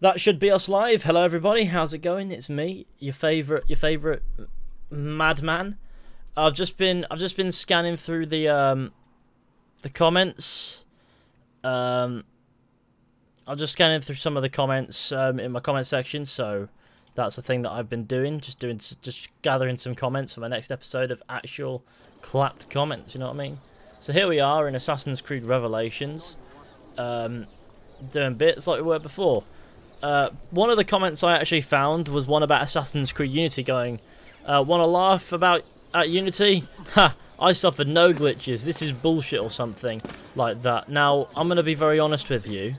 That should be us live. Hello everybody, how's it going? It's me, your favorite your favorite madman. I've just been I've just been scanning through the um the comments. Um I'm just scanning through some of the comments um in my comment section, so that's the thing that I've been doing, just doing just gathering some comments for my next episode of actual clapped comments, you know what I mean? So here we are in Assassin's Creed Revelations. Um doing bits like we were before. Uh, one of the comments I actually found was one about Assassin's Creed Unity going, uh, want to laugh about at Unity? Ha! I suffered no glitches. This is bullshit or something like that. Now, I'm going to be very honest with you.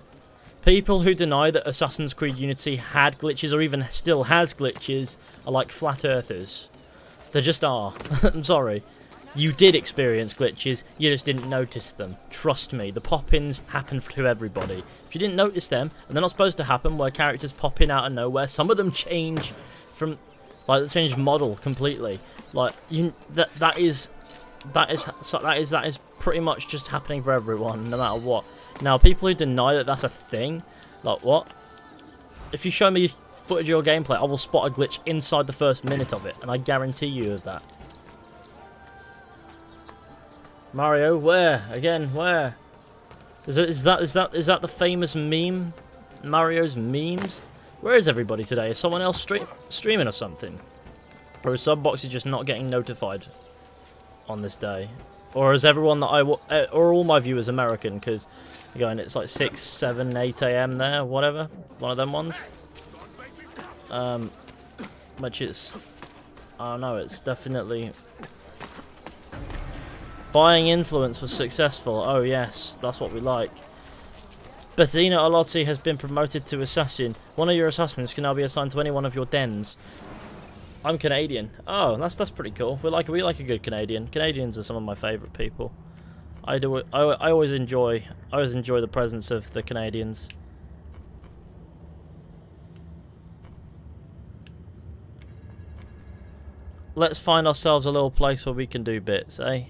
People who deny that Assassin's Creed Unity had glitches or even still has glitches are like flat earthers. They just are. I'm sorry. You did experience glitches, you just didn't notice them. Trust me, the pop-ins happen to everybody. If you didn't notice them, and they're not supposed to happen where characters pop in out of nowhere, some of them change from, like, they change model completely. Like, you, that, that is, that is, that is, that is pretty much just happening for everyone, no matter what. Now, people who deny that that's a thing, like, what? If you show me footage of your gameplay, I will spot a glitch inside the first minute of it, and I guarantee you of that. Mario, where? Again, where? Is, it, is that is that is that the famous meme? Mario's memes? Where is everybody today? Is someone else stream, streaming or something? Or a sub box is just not getting notified on this day? Or is everyone that I uh, or all my viewers American? Because again, it's like 6, 7, 8 a.m. there, whatever. One of them ones. Um, which is, I don't know, it's definitely Buying influence was successful. Oh yes, that's what we like. Bettina Alotti has been promoted to assassin. One of your assassins can now be assigned to any one of your dens. I'm Canadian. Oh, that's that's pretty cool. We like we like a good Canadian. Canadians are some of my favourite people. I do. I, I always enjoy. I always enjoy the presence of the Canadians. Let's find ourselves a little place where we can do bits, eh?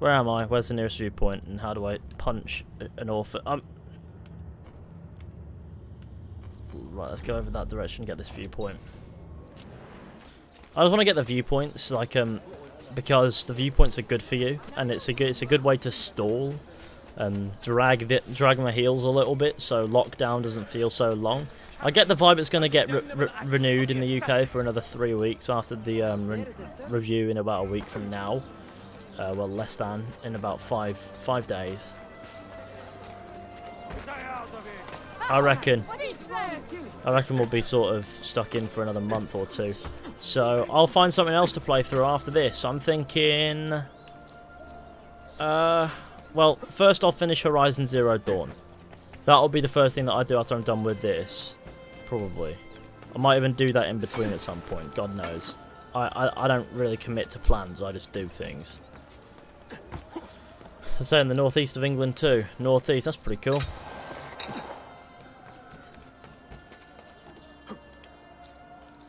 Where am I? Where's the nearest viewpoint? And how do I punch an orphan? Um, right, let's go over that direction and get this viewpoint. I just want to get the viewpoints, like, um, because the viewpoints are good for you, and it's a good, it's a good way to stall and drag the, drag my heels a little bit, so lockdown doesn't feel so long. I get the vibe it's going to get re re renewed in the UK for another three weeks after the um, re review in about a week from now. Uh, well, less than in about five five days. I reckon. I reckon we'll be sort of stuck in for another month or two. So I'll find something else to play through after this. I'm thinking. Uh, well, first I'll finish Horizon Zero Dawn. That'll be the first thing that I do after I'm done with this, probably. I might even do that in between at some point. God knows. I, I, I don't really commit to plans. I just do things. I say in the northeast of England too. Northeast, that's pretty cool.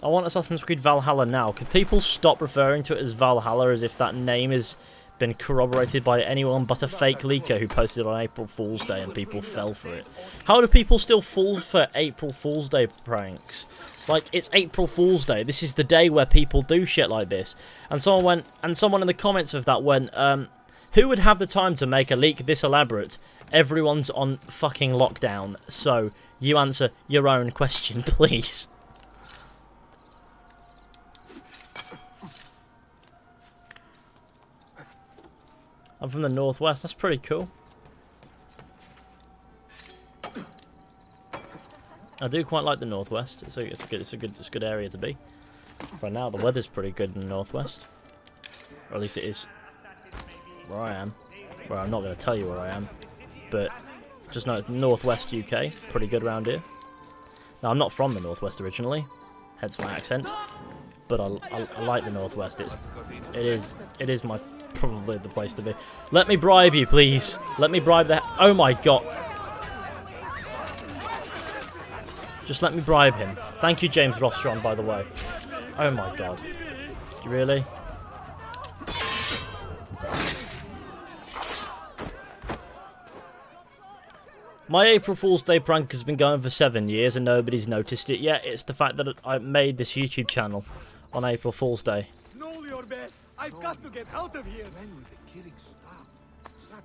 I want Assassin's Creed Valhalla now. Could people stop referring to it as Valhalla as if that name has been corroborated by anyone but a fake leaker who posted on April Fool's Day and people fell for it? How do people still fall for April Fool's Day pranks? Like, it's April Fool's Day. This is the day where people do shit like this. And someone went, and someone in the comments of that went, um, who would have the time to make a leak this elaborate? Everyone's on fucking lockdown, so you answer your own question, please. I'm from the northwest. That's pretty cool. I do quite like the northwest. It's a, it's a good, it's a good, it's a good area to be. Right now, the weather's pretty good in the northwest, or at least it is where I am. Where I'm not going to tell you where I am, but just know it's northwest UK. Pretty good around here. Now, I'm not from the northwest originally, hence my accent, but I, I, I like the northwest. It's, it is, it is my probably the place to be. Let me bribe you, please. Let me bribe that. Oh my god. Just let me bribe him. Thank you, James Rostron, by the way. Oh my god. Really? My April Fool's Day prank has been going for seven years and nobody's noticed it yet. It's the fact that I made this YouTube channel on April Fool's Day. I've got to get out of here.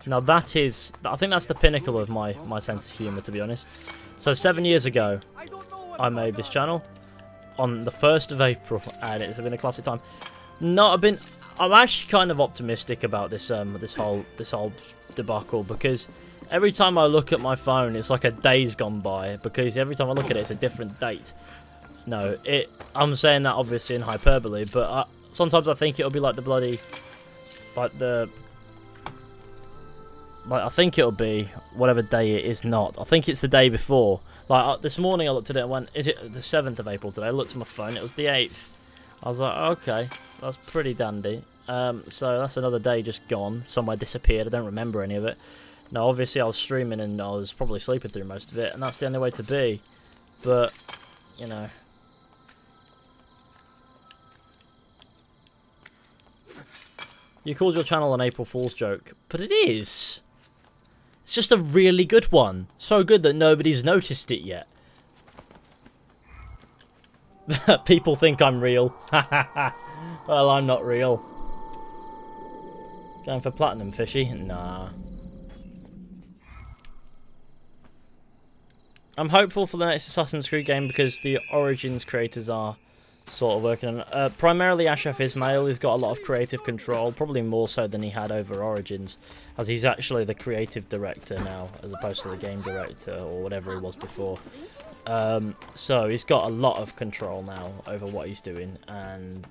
Now that is, I think that's the pinnacle of my, my sense of humour, to be honest. So seven years ago, I made this channel on the 1st of April, and it's been a classic time. Not I've been, I'm actually kind of optimistic about this um this whole this whole debacle because every time I look at my phone, it's like a day's gone by because every time I look at it, it's a different date. No, it. I'm saying that obviously in hyperbole, but I, sometimes I think it'll be like the bloody, like the, like I think it'll be whatever day it is not. I think it's the day before. Like uh, this morning I looked at it and went, is it the 7th of April today? I looked at my phone, it was the 8th. I was like, okay, that's pretty dandy. Um, so that's another day just gone, somewhere disappeared, I don't remember any of it. Now obviously I was streaming and I was probably sleeping through most of it, and that's the only way to be. But, you know, You called your channel an April Fool's joke, but it is. It's just a really good one. So good that nobody's noticed it yet. People think I'm real. well, I'm not real. Going for platinum, fishy? Nah. I'm hopeful for the next Assassin's Creed game because the Origins creators are sort of working on. Uh, primarily, Ashraf Ismail has got a lot of creative control, probably more so than he had over Origins, as he's actually the creative director now, as opposed to the game director or whatever he was before. Um, so he's got a lot of control now over what he's doing, and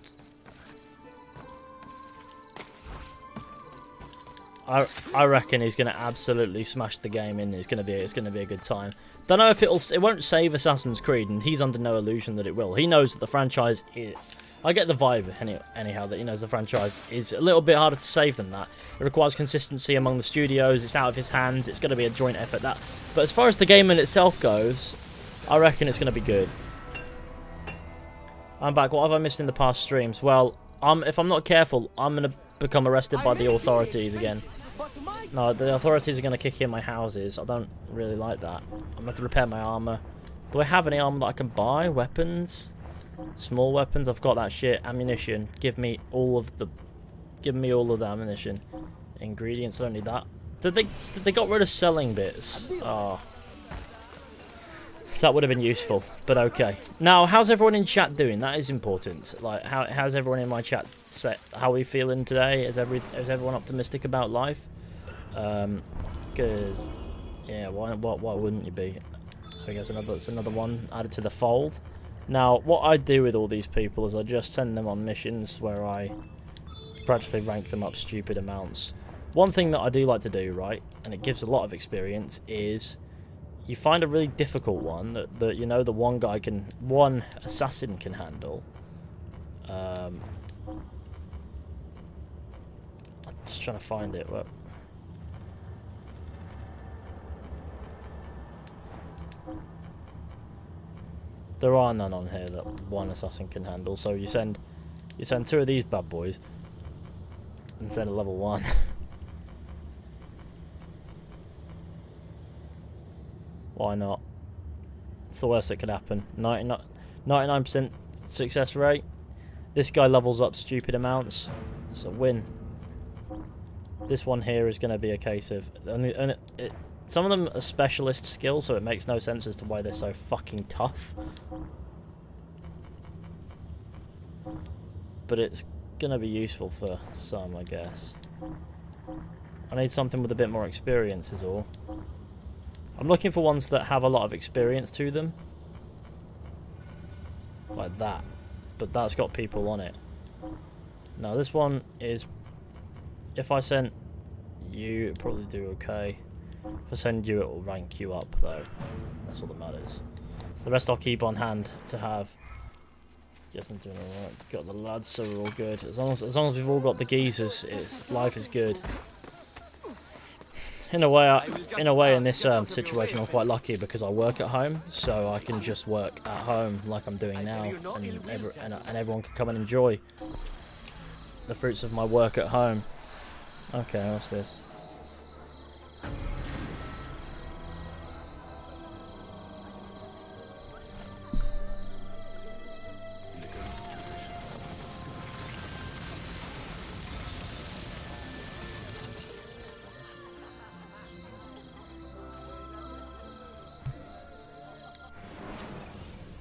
I I reckon he's going to absolutely smash the game in. It's going to be it's going to be a good time. Don't know if it'll it won't save Assassin's Creed, and he's under no illusion that it will. He knows that the franchise is. I get the vibe any, anyhow that he knows the franchise is a little bit harder to save than that. It requires consistency among the studios. It's out of his hands. It's going to be a joint effort. That, but as far as the game in itself goes, I reckon it's going to be good. I'm back. What have I missed in the past streams? Well, I'm, if I'm not careful, I'm going to become arrested by the authorities again. No, the authorities are going to kick in my houses. I don't really like that. I'm going to repair my armor. Do I have any armor that I can buy? Weapons? Small weapons? I've got that shit. Ammunition. Give me all of the... Give me all of the ammunition. Ingredients, I don't need that. Did they, did they got rid of selling bits? Oh. That would have been useful, but okay. Now, how's everyone in chat doing? That is important. Like, how, how's everyone in my chat set? How are we feeling today? Is every is everyone optimistic about life? Um, because yeah, why, why why wouldn't you be? I guess another that's another one added to the fold. Now, what I do with all these people is I just send them on missions where I practically rank them up stupid amounts. One thing that I do like to do, right, and it gives a lot of experience, is you find a really difficult one that, that you know the one guy can, one assassin can handle. Um, just trying to find it. But there are none on here that one assassin can handle. So you send, you send two of these bad boys instead of level one. Why not? It's the worst that could happen. 99% success rate. This guy levels up stupid amounts. It's a win. This one here is going to be a case of... And, and it, it, some of them are specialist skills, so it makes no sense as to why they're so fucking tough. But it's going to be useful for some, I guess. I need something with a bit more experience is all. I'm looking for ones that have a lot of experience to them. Like that. But that's got people on it. Now this one is... If I sent you, probably do okay. If I send you, it will rank you up, though. That's all that matters. The rest I'll keep on hand to have. Guess I'm doing alright. Got the lads, so we're all good. As long as, as long as we've all got the geezers, it's, life is good in a way, I, in a way, in this um, situation, I'm quite lucky because I work at home, so I can just work at home like I'm doing now, and, every, and, and everyone can come and enjoy the fruits of my work at home. Okay, what's this?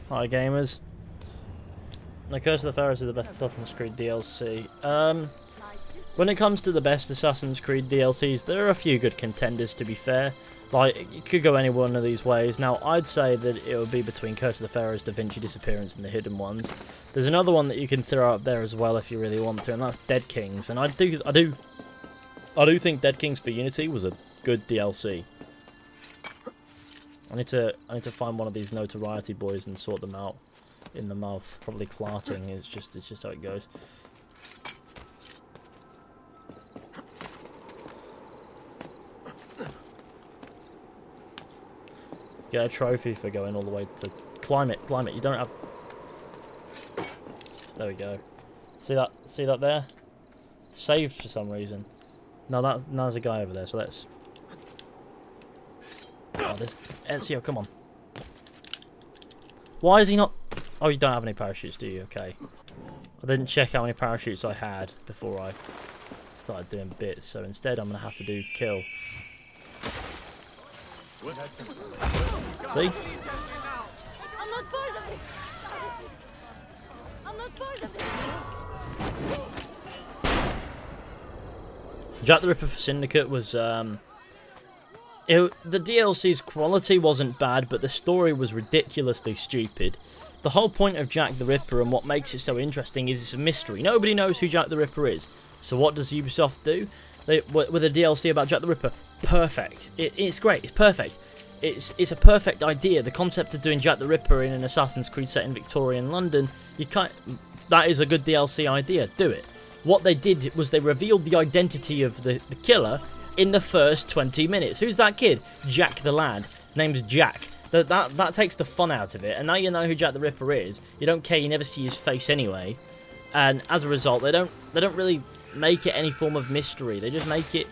Hi gamers. The Curse of the Pharaohs is the best Assassin's Creed DLC. Um, when it comes to the best Assassin's Creed DLCs, there are a few good contenders to be fair. Like, it could go any one of these ways. Now, I'd say that it would be between Curse of the Pharaohs, Da Vinci Disappearance, and the Hidden Ones. There's another one that you can throw up there as well if you really want to, and that's Dead Kings. And I do, I do, I do think Dead Kings for Unity was a good DLC. I need to, I need to find one of these notoriety boys and sort them out in the mouth. Probably clarting is just, it's just how it goes. Get a trophy for going all the way to climb it, climb it. You don't have. There we go. See that? See that there? saved for some reason. No, that's there's a guy over there. So let's. Oh, this Ezio, come on. Why is he not? Oh, you don't have any parachutes, do you? Okay. I didn't check how many parachutes I had before I started doing bits, so instead I'm gonna have to do kill. See? I'm not part of it. I'm not part of it. Jack the Ripper for Syndicate was um it, the DLC's quality wasn't bad, but the story was ridiculously stupid. The whole point of Jack the Ripper and what makes it so interesting is it's a mystery. Nobody knows who Jack the Ripper is. So what does Ubisoft do? They, with a DLC about Jack the Ripper, perfect. It, it's great. It's perfect. It's it's a perfect idea. The concept of doing Jack the Ripper in an Assassin's Creed set in Victorian London, you can't. That is a good DLC idea. Do it. What they did was they revealed the identity of the, the killer in the first 20 minutes. Who's that kid? Jack the lad. His name's Jack. That, that that takes the fun out of it. And now you know who Jack the Ripper is. You don't care. You never see his face anyway. And as a result, they don't they don't really make it any form of mystery. They just make it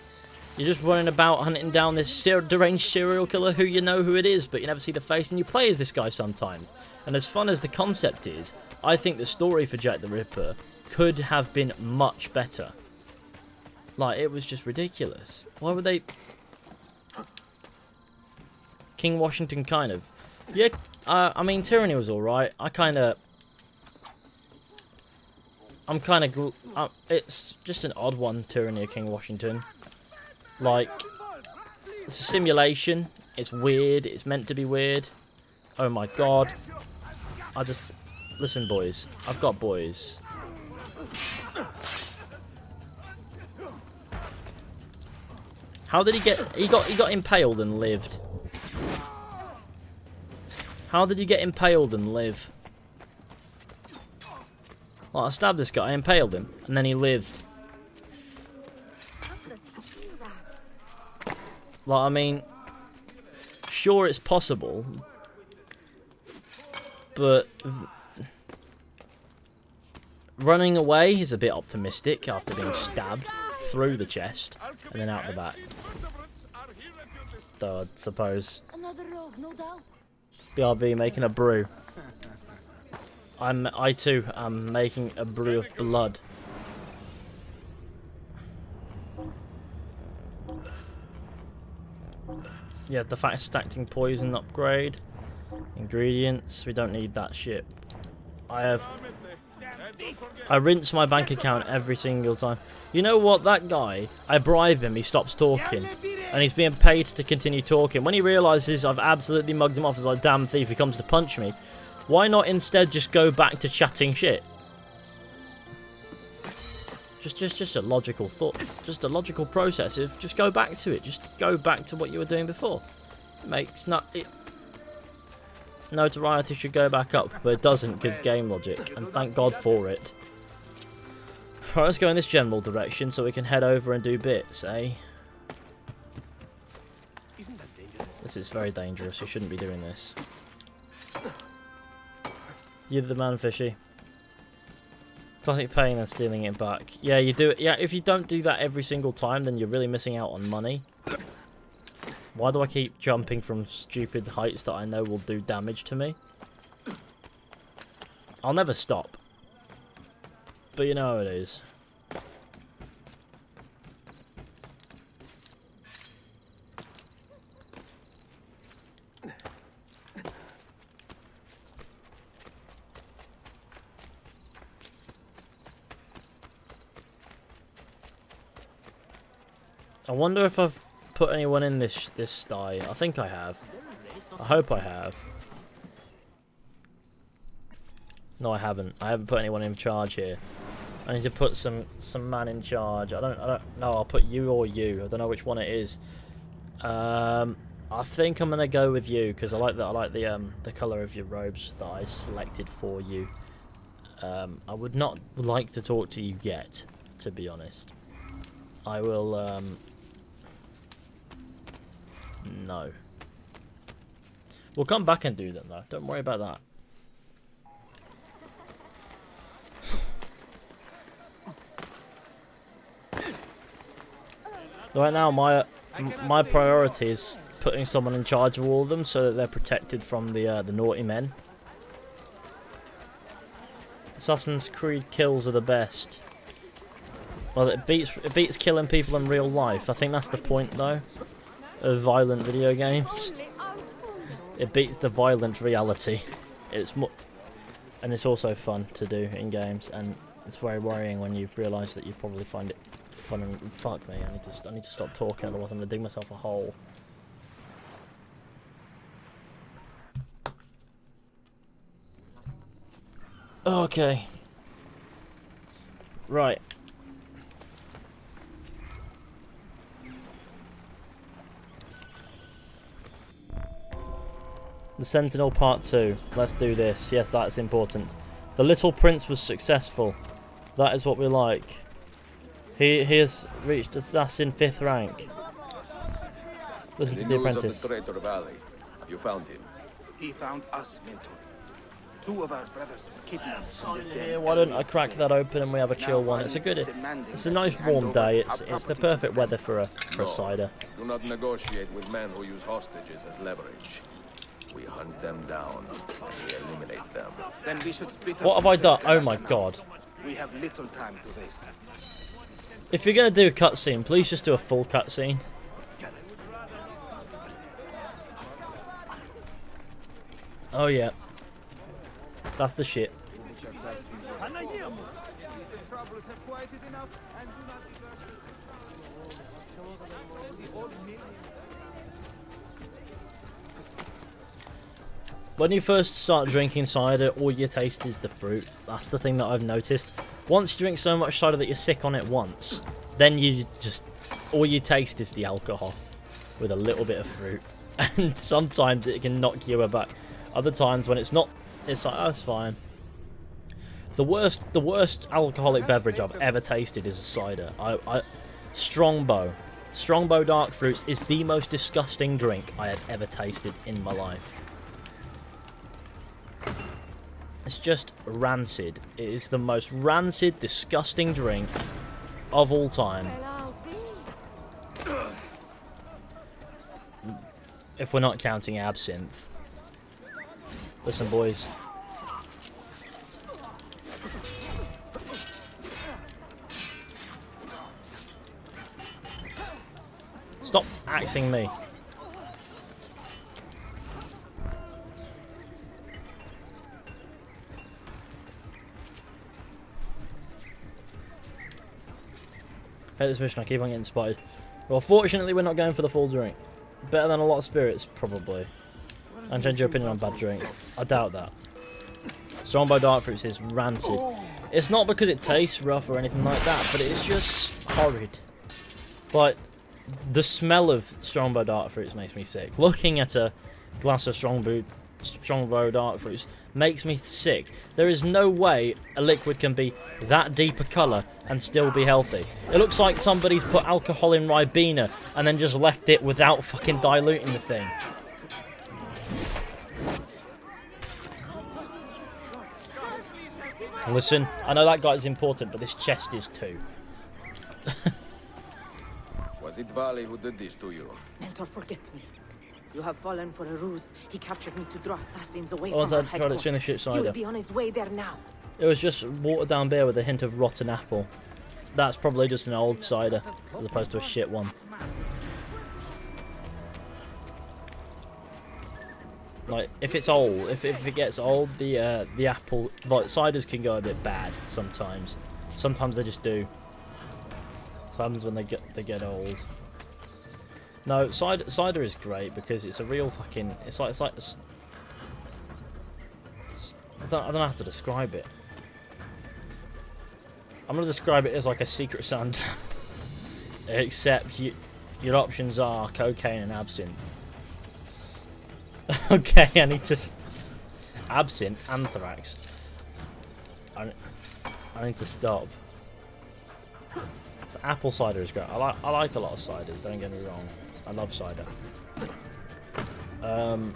you're just running about hunting down this ser deranged serial killer who you know who it is, but you never see the face, and you play as this guy sometimes. And as fun as the concept is, I think the story for Jack the Ripper could have been much better. Like, it was just ridiculous. Why would they... King Washington, kind of. Yeah, uh, I mean, Tyranny was alright. I kind of... I'm kind of... Uh, it's just an odd one, Tyranny of King Washington. Like, it's a simulation. It's weird. It's meant to be weird. Oh my god. I just... Listen, boys. I've got boys. How did he get... He got, he got impaled and lived. How did he get impaled and live? Well, I stabbed this guy, I impaled him, and then he lived. Like, I mean, sure it's possible, but running away is a bit optimistic after being stabbed through the chest and then out the back. Though I suppose. Another rogue, no doubt. BRB making a brew. I'm I too am making a brew of blood. Yeah, the fast acting poison upgrade. Ingredients, we don't need that shit. I have... I rinse my bank account every single time. You know what, that guy, I bribe him, he stops talking. And he's being paid to continue talking. When he realises I've absolutely mugged him off as a damn thief, he comes to punch me. Why not instead just go back to chatting shit? Just, just, just a logical thought. Just a logical process of just go back to it. Just go back to what you were doing before. It makes not it. Notoriety should go back up, but it doesn't because game logic, and thank God for it. Right, let's go in this general direction so we can head over and do bits, eh? This is very dangerous. You shouldn't be doing this. You're the man, Fishy. Classic paying and stealing it back. Yeah, you do it. Yeah, if you don't do that every single time, then you're really missing out on money. Why do I keep jumping from stupid heights that I know will do damage to me? I'll never stop. But you know how it is. I wonder if I've put anyone in this this sty. I think I have. I hope I have. No, I haven't. I haven't put anyone in charge here. I need to put some some man in charge. I don't. I don't. No, I'll put you or you. I don't know which one it is. Um, I think I'm gonna go with you because I like that. I like the um the color of your robes that I selected for you. Um, I would not like to talk to you yet, to be honest. I will. Um, no. We'll come back and do them though. Don't worry about that. Right now, my my priority is putting someone in charge of all of them so that they're protected from the uh, the naughty men. Assassin's Creed kills are the best. Well, it beats it beats killing people in real life. I think that's the point, though, of violent video games. It beats the violent reality. It's mo and it's also fun to do in games, and it's very worrying when you realise that you probably find it fun and fuck me. I need to I need to stop talking, otherwise I'm gonna dig myself a hole. Okay. Right. The Sentinel Part 2. Let's do this. Yes, that's important. The Little Prince was successful. That is what we like. He, he has reached Assassin 5th rank. Listen to the apprentice. The Traitor Vali. Have you found him? He found us, Mentor. Two of our brothers were kidnapped from this Yeah, den why don't I crack that open and we have a chill Now one? It's a good, it's a nice warm day. It's it's the perfect weather for a for a cider. Do not negotiate with men who use hostages as leverage. We hunt them down and we eliminate them. Then we should split up What have I done? Oh my god! We have little time to waste. If you're gonna do a cutscene, please just do a full cutscene. Oh yeah, that's the shit. When you first start drinking cider, all you taste is the fruit. That's the thing that I've noticed. Once you drink so much cider that you're sick on it once, then you just all you taste is the alcohol with a little bit of fruit. And sometimes it can knock you aback. Other times when it's not, it's like, oh, fine. The worst, the worst alcoholic beverage I've ever tasted is a cider. I, I, Strongbow, Strongbow Dark Fruits is the most disgusting drink I have ever tasted in my life. It's just rancid. It is the most rancid, disgusting drink of all time. If we're not counting absinthe. Listen, boys. Stop axing me. Hate this mission, I keep on getting spotted. Well, fortunately, we're not going for the full drink. Better than a lot of spirits, probably. And change your opinion on bad drinks. I doubt that. Strongbow Dark Fruits is rancid. It's not because it tastes rough or anything like that, but it's just horrid. Like, the smell of Strongbow Dark Fruits makes me sick. Looking at a glass of Strongbow, Strongbow Dark Fruits makes me sick. There is no way a liquid can be that deep a colour and still be healthy. It looks like somebody's put alcohol in Ribena and then just left it without fucking diluting the thing. Listen, I know that guy's important, but this chest is too. Was it Vali who did this to you? Mentor, forget me. You have fallen for a ruse. He captured me to draw assassins away Oh, from our tried to headquarters. shit He will be on his way there now. It was just watered down beer with a hint of rotten apple. That's probably just an old cider, as opposed to a shit one. Like, if it's old, if, if it gets old, the uh, the apple, like, ciders can go a bit bad sometimes. Sometimes they just do. Sometimes when they get they get old. No, cider, cider is great because it's a real fucking. It's like it's like. It's, I, don't, I don't know how to describe it. I'm gonna describe it as like a secret Santa, except you, your options are cocaine and absinthe. okay, I need to. Absinthe, anthrax. I, I need to stop. So apple cider is great. I like I like a lot of ciders. Don't get me wrong. I love cider. Um,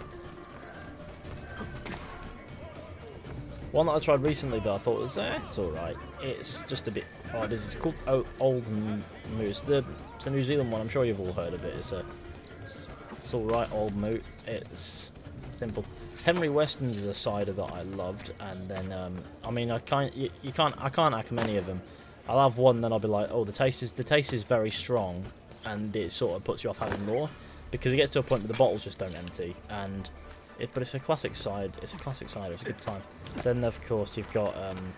one that I tried recently that I thought was eh, it's all right. It's just a bit odd. It's called o- Old M- Moose. The it's a New Zealand one. I'm sure you've all heard of it. It's a it's, it's all right. Old Mout. It's simple. Henry Weston's is a cider that I loved, and then um, I mean I can't you, you can't I can't hack many of them. I'll have one, then I'll be like, oh, the taste is the taste is very strong, and it sort of puts you off having more because it gets to a point where the bottles just don't empty, and it. But it's a classic side. It's a classic cider. It's a good time. Then of course you've got. Um,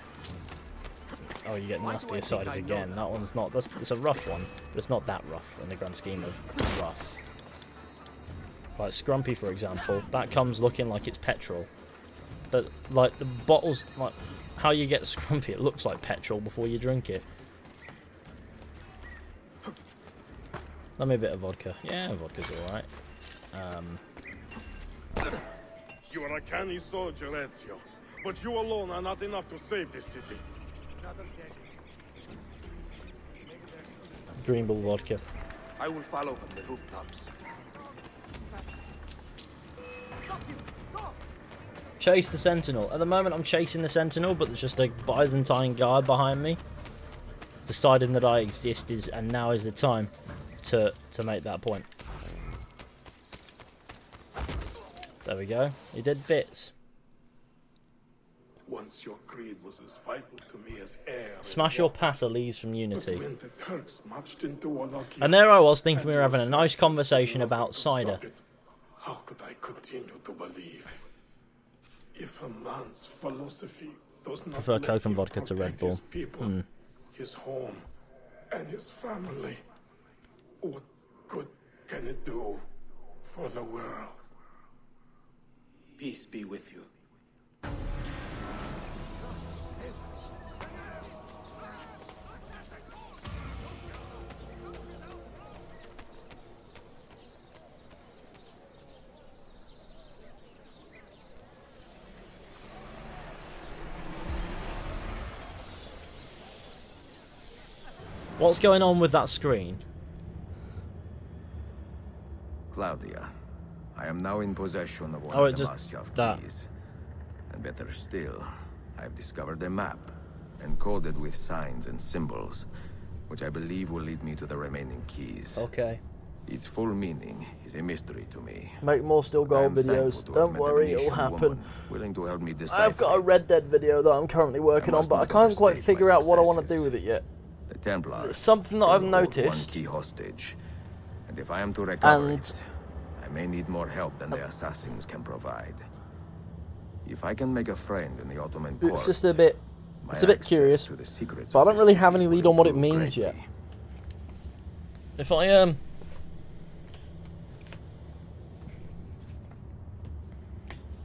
oh, you get nastier ciders again. That one's not. That's it's a rough one, but it's not that rough in the grand scheme of rough. Like Scrumpy, for example, that comes looking like it's petrol, but like the bottles, like how you get Scrumpy, it looks like petrol before you drink it. Let me a bit of vodka. Yeah, vodka's alright. Um, You are a canny soldier, Ezio. But you alone are not enough to save this city. Green Bull vodka. I will follow from the rooftops. Chase the Sentinel. At the moment, I'm chasing the Sentinel, but there's just a Byzantine guard behind me, deciding that I exist is, and now is the time to to make that point. There we go. He did bits. Once your creed was as vital to me as air. Smash your passer leaves from Unity. the Turks marched into Wallachia, And there I was thinking we were having a nice conversation about cider. How could I continue to believe? If a man's philosophy does not Prefer Coke and vodka to Red Bull. his people, Hmm. his home, and his family, what good can it do for the world? Peace be with you. What's going on with that screen? Claudia, I am now in possession of one Oh, of the just- Masyaf that. keys. And better still, I've discovered a map, encoded with signs and symbols, which I believe will lead me to the remaining keys. Okay. Its full meaning is a mystery to me. Make more still gold videos. Don't worry, it'll happen. Willing to help me decide. I've got a Red Dead video that I'm currently working on, but I can't quite figure out what I want to do with it yet. The Templars. It's something that I've hold One noticed. key hostage, if I am to recover And- it, I may need more help than the assassins can provide. If I can make a friend in the Ottoman court, It's just a bit. It's a bit curious, to the secrets but I don't really have any lead on what it improve means yet. If I um.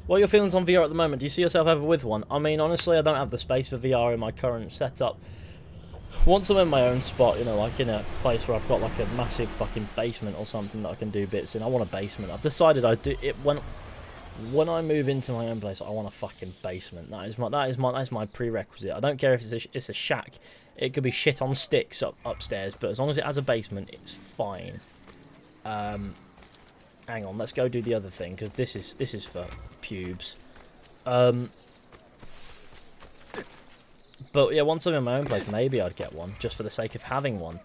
What are your feelings on VR at the moment? Do you see yourself ever with one? I mean, honestly, I don't have the space for VR in my current setup. Once I'm in my own spot, you know, like in a place where I've got like a massive fucking basement or something that I can do bits in, I want a basement. I've decided I do it when when I move into my own place. I want a fucking basement. That is my that is my that is my prerequisite. I don't care if it's a, it's a shack. It could be shit on sticks up upstairs, but as long as it has a basement, it's fine. Um, hang on, let's go do the other thing because this is this is for pubes. Um, but yeah, once I'm in my own place, maybe I'd get one just for the sake of having one.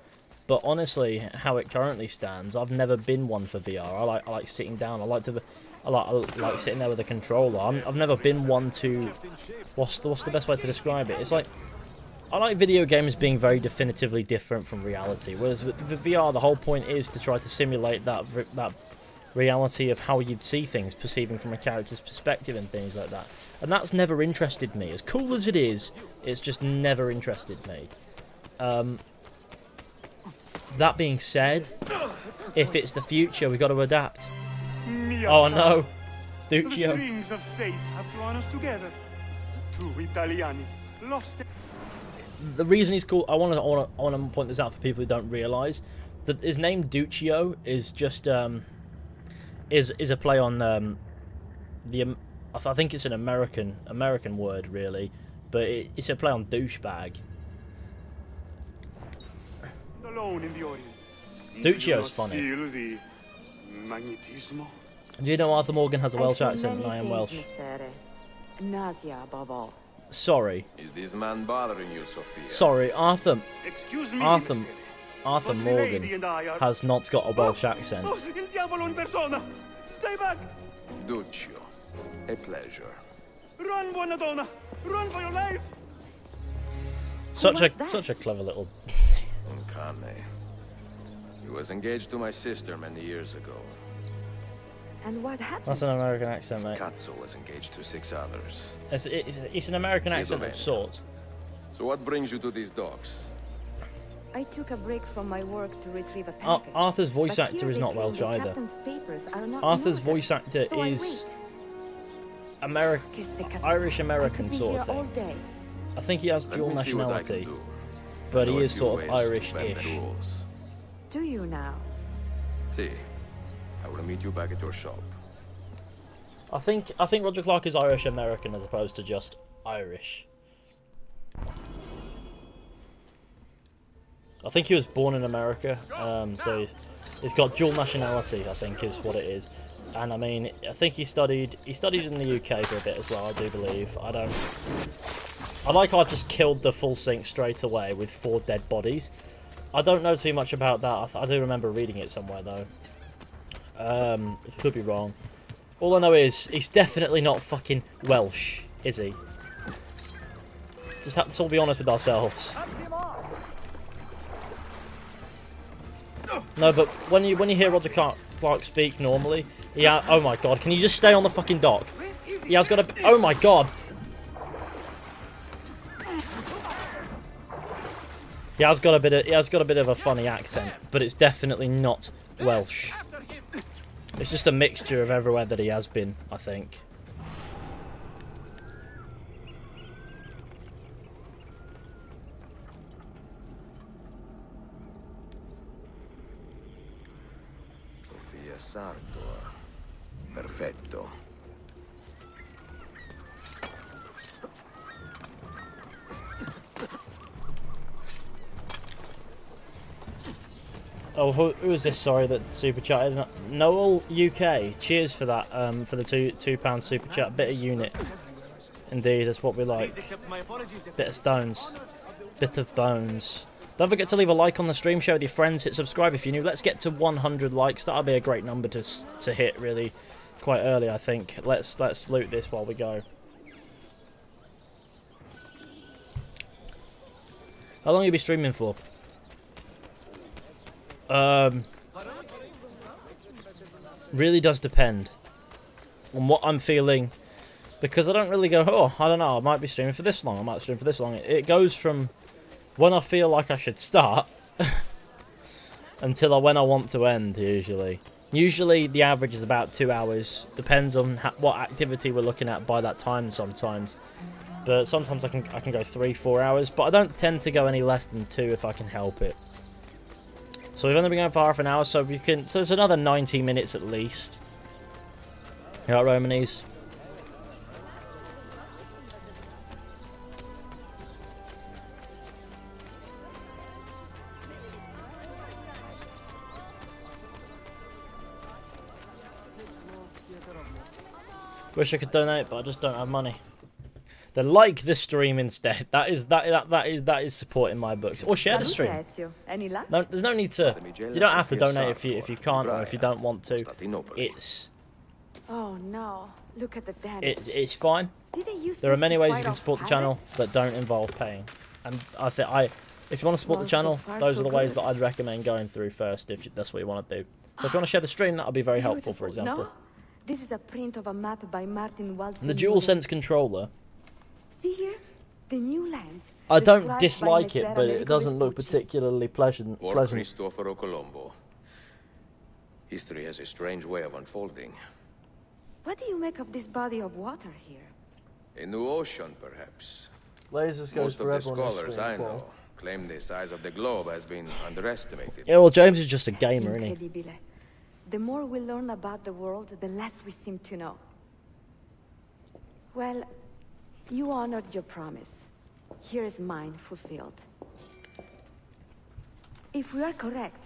But honestly, how it currently stands, I've never been one for VR. I like I like sitting down. I like to. I like, I like sitting there with a controller. I'm, I've never been one to. What's the, what's the best way to describe it? It's like I like video games being very definitively different from reality. Whereas with the VR, the whole point is to try to simulate that that reality of how you'd see things, perceiving from a character's perspective and things like that. And that's never interested me. As cool as it is, it's just never interested me. Um, That being said, if it's the future, we've got to adapt. Oh no, it's The Duccio. strings of fate have drawn us together. Two Italiani lost. The reason he's called, I want to, I want to, I want to point this out for people who don't realise that his name Duccio is just um, is is a play on um, the um, I think it's an American American word really, but it, it's a play on douchebag. alone in the Orient. Duccio's Do you funny. Feel the magnetismo. Do you know Arthur Morgan has a Welsh accent and I am Welsh? Messere. Nausea above all. Sorry, Is this man bothering you, Sofia? sorry, Arthur Excuse me, Arthur Messere, Arthur but the lady Morgan and I are... has not got a Welsh accent. Oh, il diavolo in persona! Stay back! Duccio. A pleasure. Run, buona donna! Run for your life! Such a that? such a clever little. Uncane. He was engaged to my sister many years ago. And what happened? That's an American accent, mate. Katso was engaged to six others. It's, it's, it's an American accent of sorts. So what brings you to these docks? I took a break from my work to retrieve a Ar- package. Arthur's voice but actor is not Welsh the either. captain's papers are not Arthur's order. voice actor so is. American, Que se cat- Irish I American sort of thing. I think he has Let dual me see what I can nationality, but he is sort of ways to bend the Irish-ish. Do you now? See, I will meet you back at your shop. I think I think Roger Clark is Irish American as opposed to just Irish. I think he was born in America, um, so he's got dual nationality. I think is what it is, and I mean I think he studied he studied in the UK for a bit as well. I do believe. I don't. I like how I just killed the full sink straight away with four dead bodies. I don't know too much about that. I, I do remember reading it somewhere though. Um, could be wrong. All I know is he's definitely not fucking Welsh, is he? Just have to all be honest with ourselves. No, but when you when you hear Roger Clark, Clark speak normally, yeah. Oh my god, can you just stay on the fucking dock? He has got a. Oh my god. He has got a bit of he has got a bit of a funny accent, but it's definitely not Welsh. It's just a mixture of everywhere that he has been, I think. Oh, who, who is this? Sorry, that super chatted. Noel UK. Cheers for that. Um, for the two two pound super chat. Bit of unit. Indeed, that's what we like. Bit of stones. Bit of bones. Don't forget to leave a like on the stream, share with your friends, hit subscribe if you're new. Let's get to 100 likes. That'll be a great number to to hit really quite early, I think. Let's let's loot this while we go. How long you be streaming for? Um, really does depend on what I'm feeling, because I don't really go. Oh, I don't know. I might be streaming for this long. I might stream for this long. It, goes from when I feel like I should start until when I want to end. Usually, usually the average is about two hours. Depends on ha- what activity we're looking at by that time. Sometimes, but sometimes I can I can go three, four hours. But I don't tend to go any less than two if I can help it. So we've only been going for half an hour, so we can. So it's another 90 minutes at least. You know, Romanes. Wish I could donate, but I just don't have money. Then like the stream instead. That is that that that is that is supporting my books. Or share the stream. Ezio. Any luck? No, there's no need to. You don't have to donate if you if you can't or if you don't want to. It's Oh no! Look at the damage. it's it's fine. Did they use There are many ways you can support the channel that don't involve paying. And I think I, if you want to support the channel, those are the ways that I'd recommend going through first if that's what you want to do. So if you ah, want to share the stream, that'll be very helpful, for example. No? This is a print of a map by Martin Walser. And the dual sense controller. See here? The new lands. I don't dislike it, but Amerigo it doesn't look particularly pleasant. Or pleasant. Cristoforo Colombo. History has a strange way of unfolding. What do you make of this body of water here? A new ocean, perhaps. Lasers goes Most for of the scholars I know claim the size of the globe has been underestimated. Yeah, well, James is just a gamer, isn't he? The more we learn about the world, the less we seem to know. Well, you honored your promise. Here is mine fulfilled. If we are correct,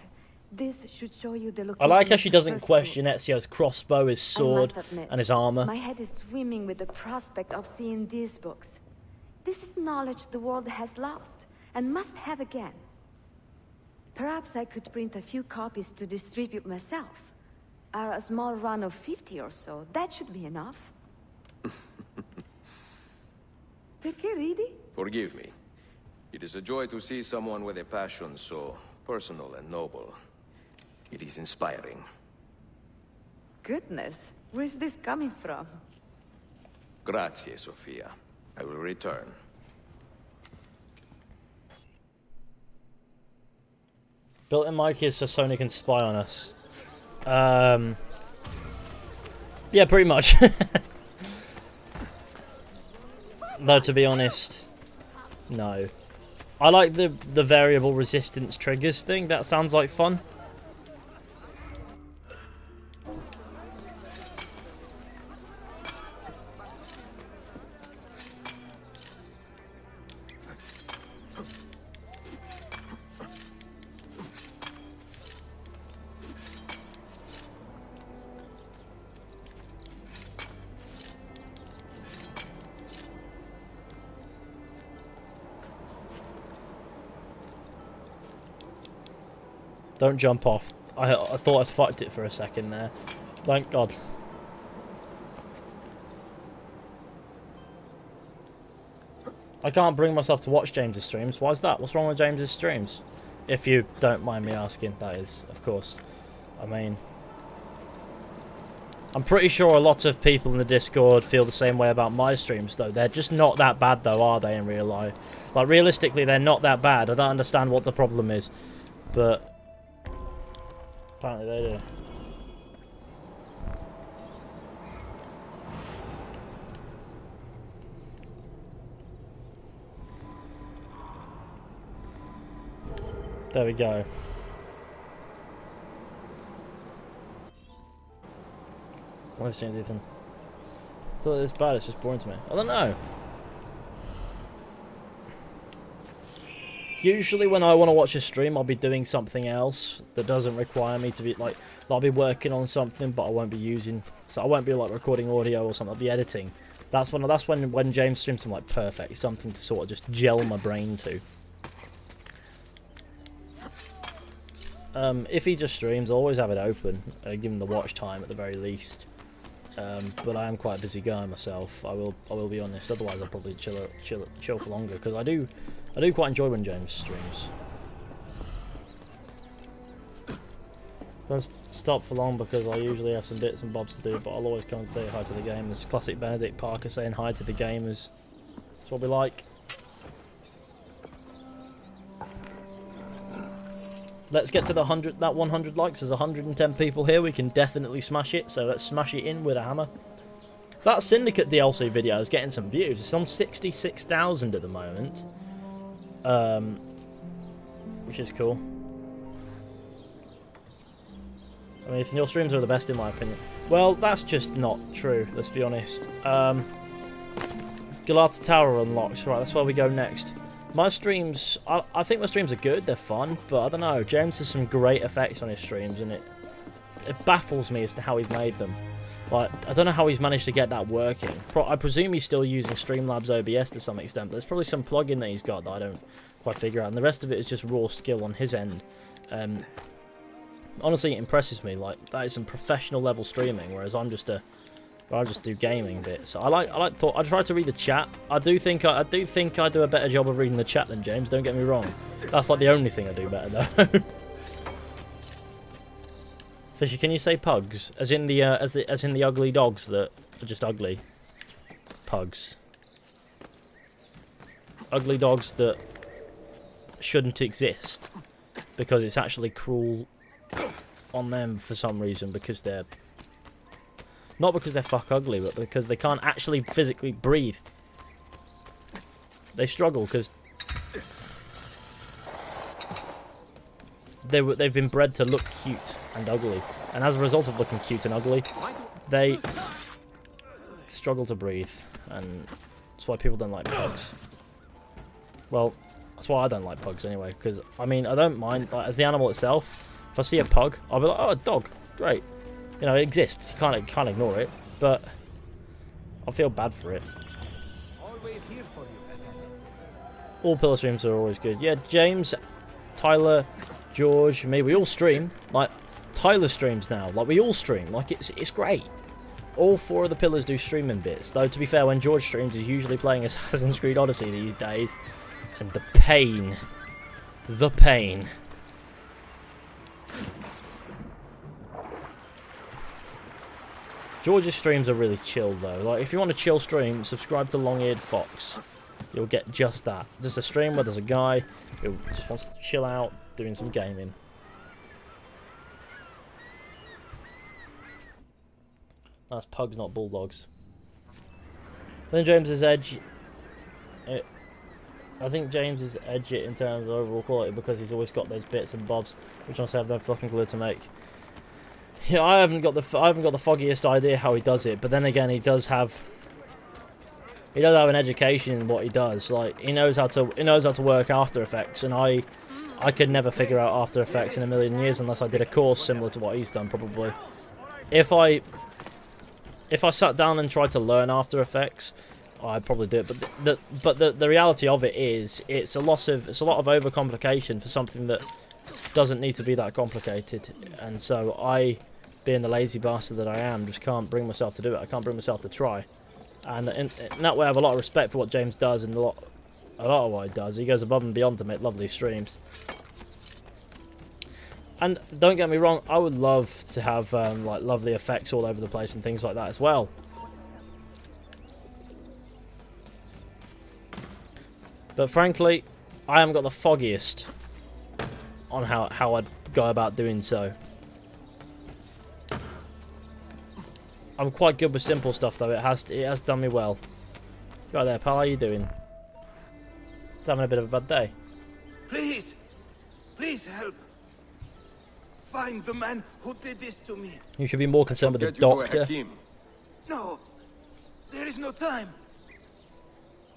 this should show you the I like how she doesn't question group. Ezio's crossbow, his sword, admit, and his armor. My head is swimming with the prospect of seeing these books. This is knowledge the world has lost and must have again. Perhaps I could print a few copies to distribute myself. Or a small run of 50 or so. That should be enough. Perché ridi? Forgive me. It is a joy to see someone with a passion so personal and noble. It is inspiring. Goodness, where's this coming from? Grazie, Sofia. I will return. Built-in mic is so Sony can spy on us. Um, yeah, pretty much. no, to be honest, no. I like the the variable resistance triggers thing. That sounds like fun. Don't jump off. I, I thought I fucked it for a second there. Thank God. I can't bring myself to watch James's streams. Why is that? What's wrong with James's streams? If you don't mind me asking, that is, of course. I mean... I'm pretty sure a lot of people in the Discord feel the same way about my streams, though. They're just not that bad, though, are they, in real life? Like, realistically, they're not that bad. I don't understand what the problem is. But... Apparently they do. There we go. Where's James Ethan? So it's bad, it's just boring to me. I don't know. Usually when I want to watch a stream, I'll be doing something else that doesn't require me to be, like, I'll be working on something, but I won't be using, so I won't be, like, recording audio or something, I'll be editing. That's when, that's when, when James streams, I'm like, perfect, something to sort of just gel my brain to. Um, if he just streams, I'll always have it open, uh, give him the watch time at the very least. Um, but I am quite a busy guy myself. I will, I will be honest. Otherwise, I'll probably chill, chill, chill for longer because I do, I do quite enjoy when James streams. Don't stop for long because I usually have some bits and bobs to do, but I'll always come and say hi to the gamers. Classic Benedict Parker saying hi to the gamers. That's what we like. Let's get to the 100, that 100 likes. There's 110 people here. We can definitely smash it. So let's smash it in with a hammer. That Syndicate DLC video is getting some views. It's on 66,000 at the moment. Um, which is cool. I mean, your streams are the best in my opinion. Well, that's just not true, let's be honest. Um, Galata Tower unlocked. Right, that's where we go next. My streams, I, I think my streams are good, they're fun, but I don't know, James has some great effects on his streams, and it it baffles me as to how he's made them. Like, I don't know how he's managed to get that working. Pro I presume he's still using Streamlabs OBS to some extent, but there's probably some plugin that he's got that I don't quite figure out, and the rest of it is just raw skill on his end. Um, honestly, it impresses me, like, that is some professional level streaming, whereas I'm just a I just do gaming bits. I like I like thought I try to read the chat. I do think I, I do think I do a better job of reading the chat than James. Don't get me wrong. That's like the only thing I do better though. Fisher, can you say pugs? As in the uh, as the as in the ugly dogs that are just ugly. Pugs. ugly dogs that shouldn't exist because it's actually cruel on them for some reason because they're not because they're fuck ugly, but because they can't actually physically breathe. They struggle because they were, they've been bred to look cute and ugly, and as a result of looking cute and ugly, they struggle to breathe, and that's why people don't like pugs. Well, that's why I don't like pugs anyway, because I mean I don't mind like, as the animal itself. If I see a pug, I'll be like, oh, a dog, great. You know, it exists. You can't you can't ignore it, but I feel bad for it. All pillar streams are always good. Yeah, James, Tyler, George, me, we all stream. Like Tyler streams now. Like we all stream. Like it's it's great. All four of the pillars do streaming bits. Though to be fair, when George streams, he's usually playing Assassin's Creed Odyssey these days. And the pain, the pain. George's streams are really chill though. Like if you want a chill stream, subscribe to Long Eared Fox. You'll get just that. Just a stream where there's a guy who just wants to chill out doing some gaming. That's pugs, not bulldogs. Then James's edge. It, I think James is edge it in terms of overall quality because he's always got those bits and bobs, which I have no fucking clue to make. Yeah, I haven't got the I haven't got the foggiest idea how he does it, but then again, he does have he does have an education in what he does. Like he knows how to he knows how to work After Effects, and I I could never figure out After Effects in a million years unless I did a course similar to what he's done. Probably, if I if I sat down and tried to learn After Effects, I'd probably do it. But the, the but the the reality of it is, it's a lot of it's a lot of overcomplication for something that doesn't need to be that complicated, and so I being the lazy bastard that I am, just can't bring myself to do it. I can't bring myself to try. And in, in that way, I have a lot of respect for what James does and a lot, a lot of what he does. He goes above and beyond to make lovely streams. And don't get me wrong, I would love to have um, like lovely effects all over the place and things like that as well. But frankly, I haven't got the foggiest on how, how I'd go about doing so. I'm quite good with simple stuff though. It has it has done me well. Go there, pal. How are you doing? It's having a bit of a bad day. Please, please help. Find the man who did this to me. You should be more concerned with the Get you to doctor. No, there is no time.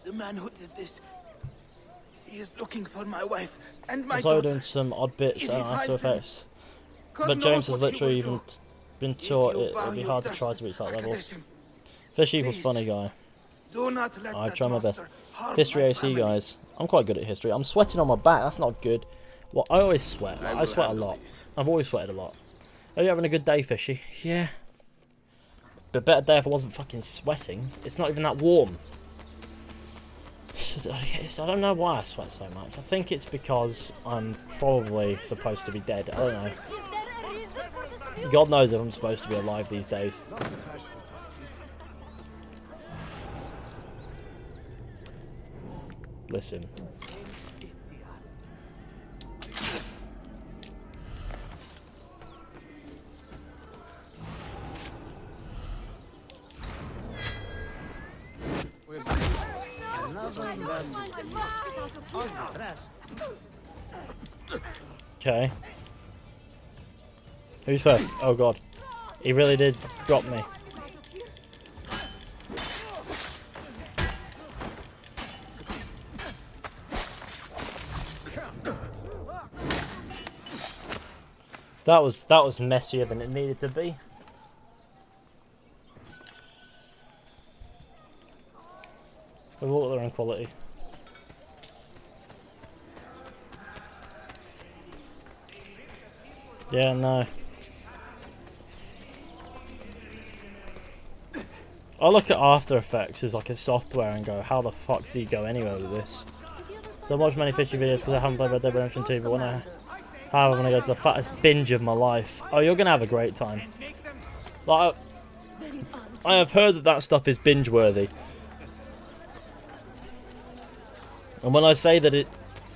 The man who did this, he is looking for my wife and my So daughter. doing some odd bits If After Effects. But James has literally even been taught it, it'd be hard to try to reach that level. Fishy was funny guy. Do not let I try my best. History AC guys. I'm quite good at history. I'm sweating on my back. That's not good. Well, I always sweat. I I, sweat a lot. these. I've always sweated a lot. Are you having a good day, Fishy? Yeah. But better day if I wasn't fucking sweating. It's not even that warm. It's- I don't know why I sweat so much. I think it's because I'm probably supposed to be dead. I don't know. Is there a reason for this God knows if I'm supposed to be alive these days. Listen. Okay. Who's first? Oh god. He really did drop me. That was that was messier than it needed to be. With all their own quality. Yeah, no. I look at After Effects as like a software and go, how the fuck do you go anywhere with this? Don't watch many fishy videos because I haven't played Red Dead Redemption 2, but when I have, I'm gonna go to the fattest binge of my life. Oh, you're gonna have a great time. Like, I have heard that that stuff is binge worthy. And when I say that it,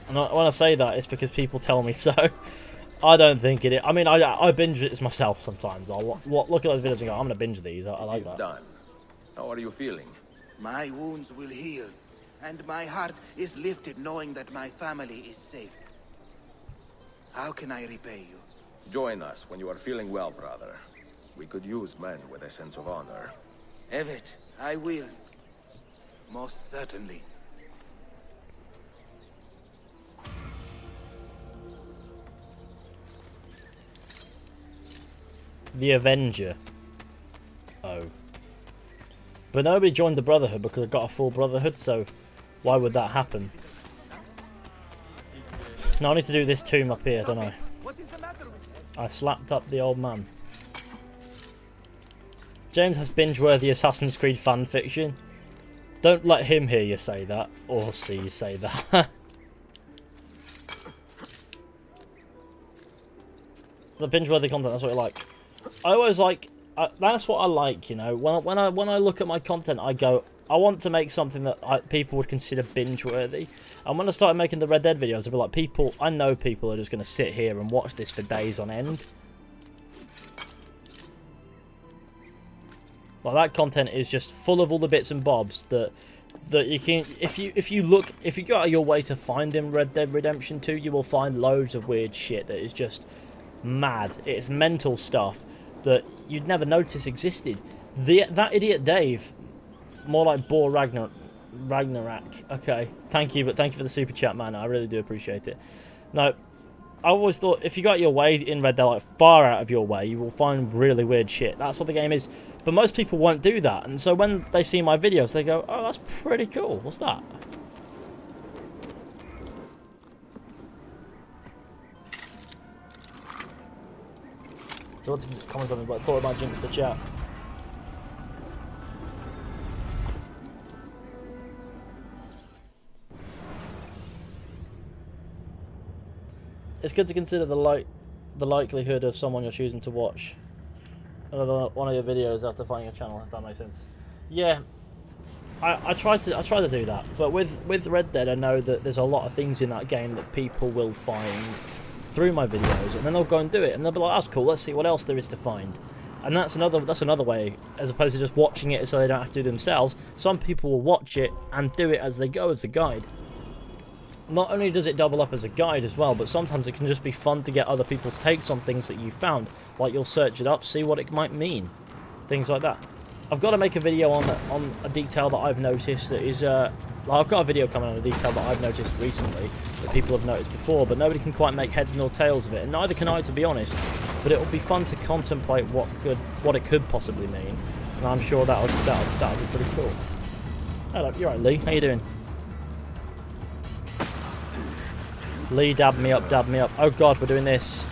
and I- when I say that, it's because people tell me so. I don't think it. I mean, I I binge it myself sometimes. I'll wa- wa- look at those videos and go, I'm gonna binge these. I, I like It's that. done. How are you feeling? My wounds will heal, and my heart is lifted knowing that my family is safe. How can I repay you? Join us when you are feeling well, brother. We could use men with a sense of honor. Evet, I will. Most certainly. The Avenger. Oh. But nobody joined the Brotherhood because I got a full Brotherhood, so why would that happen? Now I need to do this tomb up here, don't I? I slapped up the old man. James has binge-worthy Assassin's Creed fan fiction. Don't let him hear you say that, or see you say that. the binge-worthy content, that's what I like. I always like uh, that's what I like, you know. When I, when I when I look at my content, I go, I want to make something that I, people would consider binge-worthy. And when I started making the Red Dead videos, I'd be like, people, I know people are just going to sit here and watch this for days on end. Like that content is just full of all the bits and bobs that that you can if you if you look if you go out of your way to find in Red Dead Redemption 2, you will find loads of weird shit that is just mad. It's mental stuff that you'd never notice existed. The that idiot Dave, more like Boar Ragnar, Ragnarok. Okay, thank you, but thank you for the super chat, man. I really do appreciate it. No, I always thought if you got your way in Red Dead, like far out of your way, you will find really weird shit. That's what the game is. But most people won't do that, and so when they see my videos, they go, "Oh, that's pretty cool. What's that?" So what's comment something, but I thought about jinx the chat. It's good to consider the like the likelihood of someone you're choosing to watch another one of your videos after finding a channel. If that makes sense. Yeah, I, I try to I try to do that, but with with Red Dead, I know that there's a lot of things in that game that people will find through my videos, and then they'll go and do it, and they'll be like, "That's cool. Let's see what else there is to find." And that's another that's another way, as opposed to just watching it so they don't have to do themselves. Some people will watch it and do it as they go as a guide. Not only does it double up as a guide as well, but sometimes it can just be fun to get other people's takes on things that you found. Like you'll search it up, see what it might mean, things like that. I've got to make a video on on a detail that I've noticed that is. Uh, I've got a video coming on a detail that I've noticed recently that people have noticed before, but nobody can quite make heads nor tails of it, and neither can I, to be honest. But it will be fun to contemplate what could what it could possibly mean, and I'm sure that'll that'll, that'll be pretty cool. Hello, you're right, Lee. How you doing? Lee, dab me up, dab me up. Oh God, we're doing this.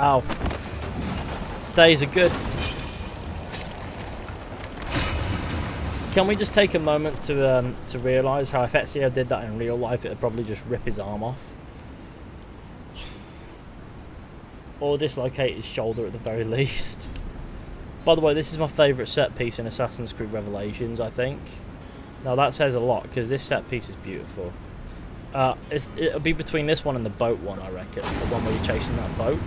Ow. Days are good. Can we just take a moment to um, to realise how if Ezio did that in real life, it'd probably just rip his arm off, or dislocate his shoulder at the very least. By the way, this is my favourite set piece in Assassin's Creed Revelations. I think. Now that says a lot because this set piece is beautiful. Uh, it'll be between this one and the boat one, I reckon. The one where you're chasing that boat.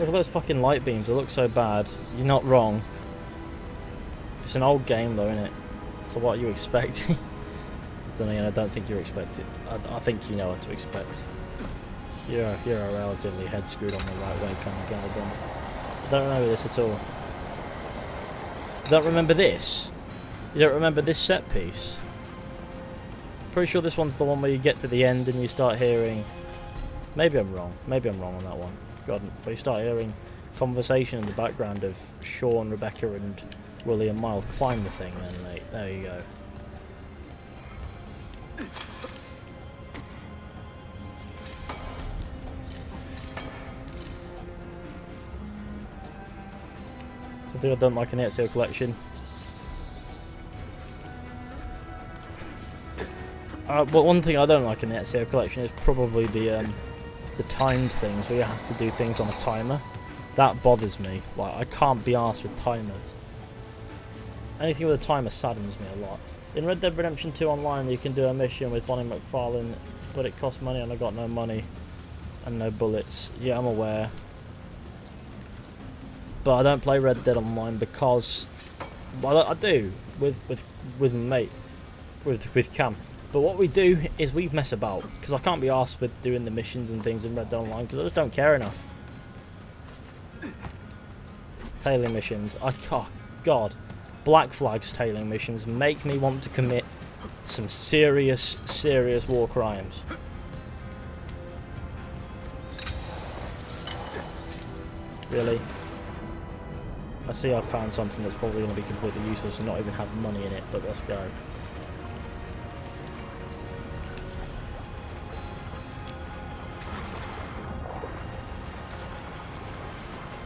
Look at those fucking light beams. They look so bad. You're not wrong. It's an old game, though, isn't it? So what are you expecting? then again, I don't think you're expecting. I, I think you know what to expect. You're you're a relatively head screwed on the right way kind of guy. Then. I don't remember this at all. You don't remember this? You don't remember this set piece? Pretty sure this one's the one where you get to the end and you start hearing. Maybe I'm wrong. Maybe I'm wrong on that one. God, but you start hearing conversation in the background of Sean, Rebecca, and William Miles climb the thing. Then, mate, there you go. I think I've done like an Ezio collection. Uh, but one thing I don't like in the Ezio collection is probably the um, the timed things where you have to do things on a timer. That bothers me. Like I can't be asked with timers. Anything with a timer saddens me a lot. In Red Dead Redemption 2 Online, you can do a mission with Bonnie MacFarlane, but it costs money and I got no money and no bullets. Yeah, I'm aware. But I don't play Red Dead Online because well, I do with with with mate with with Cam. But what we do is we mess about because I can't be asked with doing the missions and things in Red Dead Online because I just don't care enough. Tailing missions, I oh God, Black Flag's tailing missions make me want to commit some serious, serious war crimes. Really? I see I've found something that's probably going to be completely useless and not even have money in it, but let's go.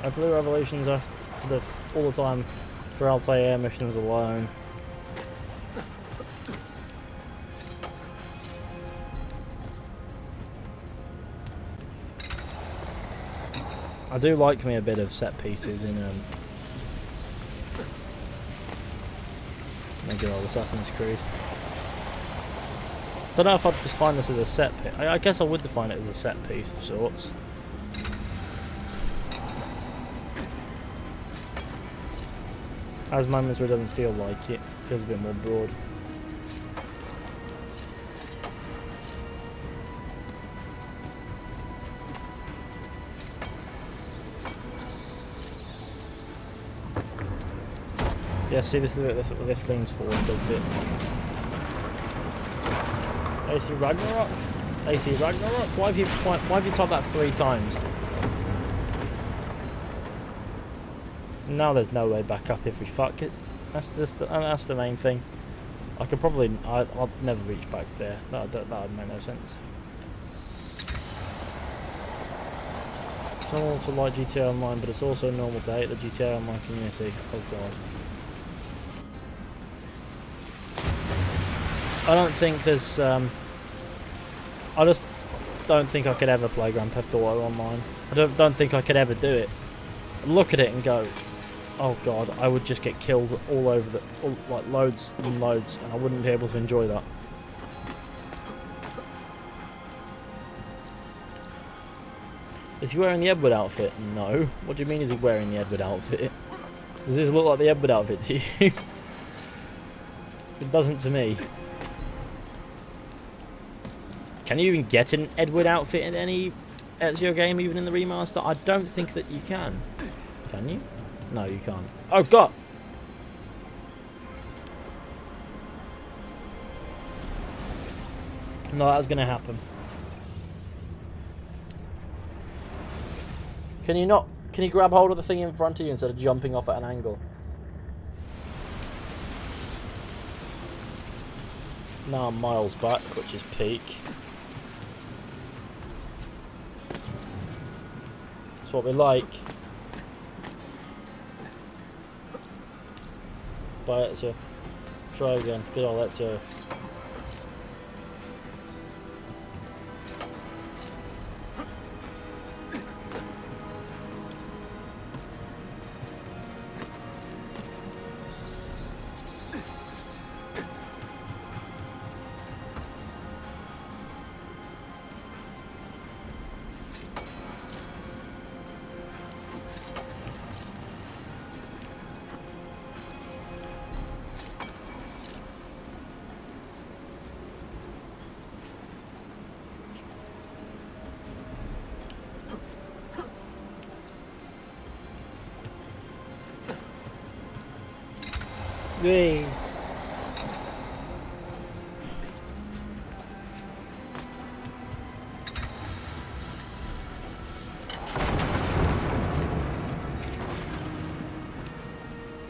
I play Revelations for the all the time for Altair missions alone. I do like me a bit of set pieces in um, old Assassin's Creed. Don't know if I'd define this as a set piece. I, I guess I would define it as a set piece of sorts. Has moments where it doesn't feel like it. Feels a bit more broad. Yeah, see this is this, this thing's for does bits. AC Ragnarok? AC Ragnarok? Why have you why, why have you typed that three times? Now there's no way back up if we fuck it. That's just and that's the main thing. I could probably I I'll never reach back there. That that, would make no sense. It's normal to like GTA Online, but it's also normal to hate the GTA Online community. Oh god. I don't think there's. Um, I just don't think I could ever play Grand Theft Auto online. I don't don't think I could ever do it. Look at it and go, oh god, I would just get killed all over the, all, like loads and loads, and I wouldn't be able to enjoy that. Is he wearing the Edward outfit? No. What do you mean is he wearing the Edward outfit? Does this look like the Edward outfit to you? it doesn't to me. Can you even get an Edward outfit in any Ezio game, even in the remaster? I don't think that you can. Can you? No, you can't. Oh, God! No, that's going to happen. Can you not... Can you grab hold of the thing in front of you instead of jumping off at an angle? Now I'm miles back, which is peak. That's what we like. Bye, Ezio. Try again. get all that Ezio.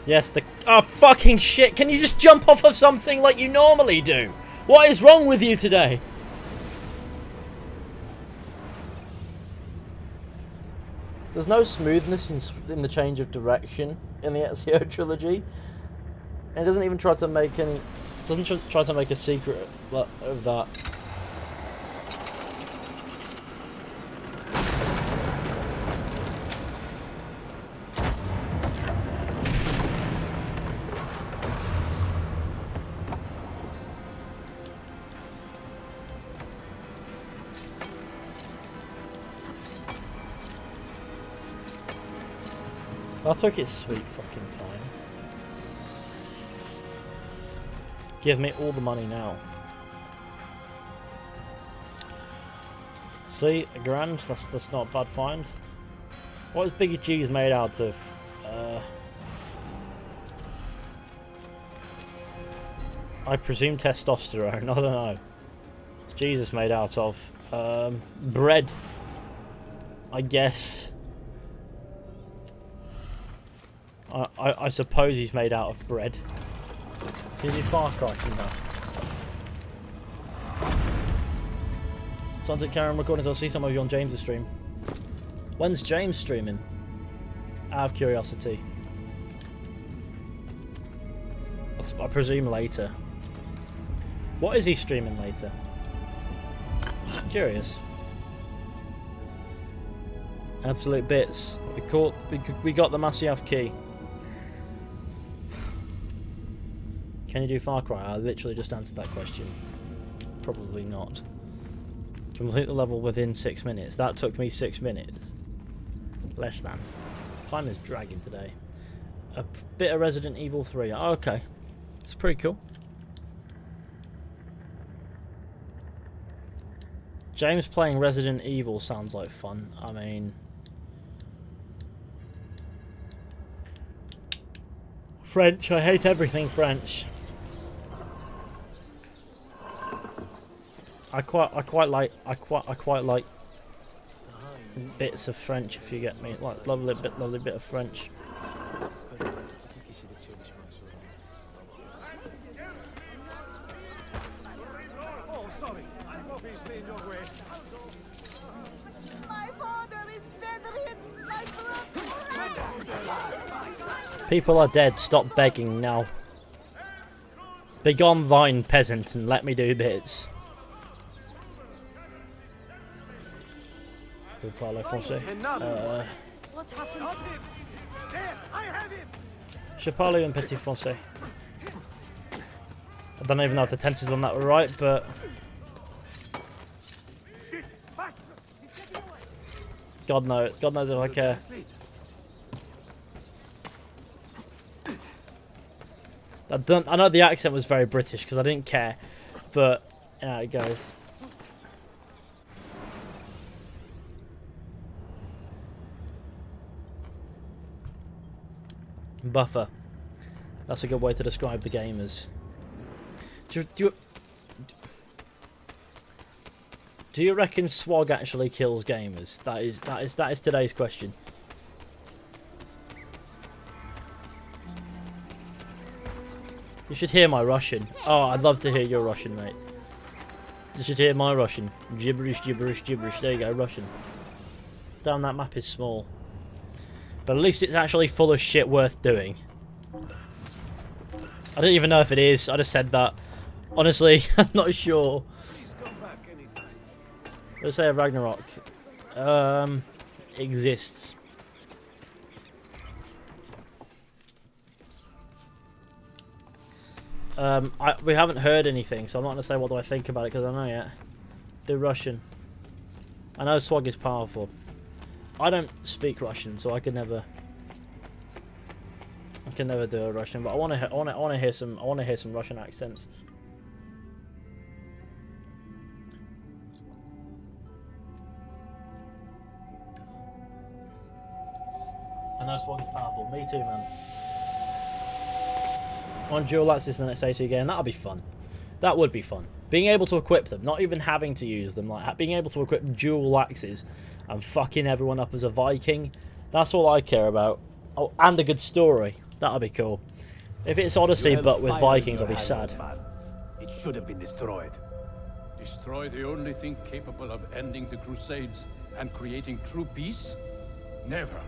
Yes, the... Oh, fucking shit! Can you just jump off of something like you normally do? What is wrong with you today? There's no smoothness in, in the change of direction in the Ezio trilogy. It doesn't even try to make any Doesn't try to make a secret of that. That took its sweet fucking time. Give me all the money now. See, a grand, that's, that's not a bad find. What is Biggie Cheese made out of? Uh, I presume testosterone, I don't know. Jesus made out of? Um, bread. I guess. I, I, I suppose he's made out of bread. He Far Cry from? Sounds like Karen recording, so I'll see some of you on James' stream. When's James streaming? Out of curiosity. I presume later. What is he streaming later? Curious. Absolute bits. We caught. We, we got the Masyaf key. Can you do Far Cry? I literally just answered that question. Probably not. Complete the level within six minutes. That took me six minutes. Less than. Time is dragging today. A bit of Resident Evil 3. okay. It's pretty cool. James playing Resident Evil sounds like fun. I mean... French. I hate everything French. I quite, I quite like, I quite, I quite like bits of French. If you get me, like lovely bit, lovely bit of French. People are dead, stop begging now. Begone thine, peasant, and let me do bits. Je parle français. Euh, je parle un petit français. I don't even know if the tenses on that were right, but... God knows, God knows if I care. I, don't, I know the accent was very British because I didn't care, but yeah, it goes. Buffer. That's a good way to describe the gamers. Do, do, you, do you reckon swag actually kills gamers? That is that is that is today's question. You should hear my Russian. Oh, I'd love to hear your Russian, mate. You should hear my Russian. Gibberish, gibberish, gibberish. There you go, Russian. Damn, that map is small. But at least it's actually full of shit worth doing. I don't even know if it is. I just said that. Honestly, I'm not sure. Let's say Ragnarok um, exists. Um, I, we haven't heard anything, so I'm not going to say what do I think about it because I know yet. The Russian. I know Swag is powerful. I don't speak Russian, so I can never. I can never do a Russian, but I want to. I want to. I want to hear some. I want to hear some Russian accents. And that's is powerful. Me too, man. On dual axes the next AC game, that'll be fun. That would be fun. Being able to equip them, not even having to use them, like being able to equip dual axes and fucking everyone up as a Viking. That's all I care about. Oh, and a good story. That'll be cool. If it's Odyssey but with Vikings, I'll be sad. It should have been destroyed. Destroy the only thing capable of ending the Crusades and creating true peace? Never.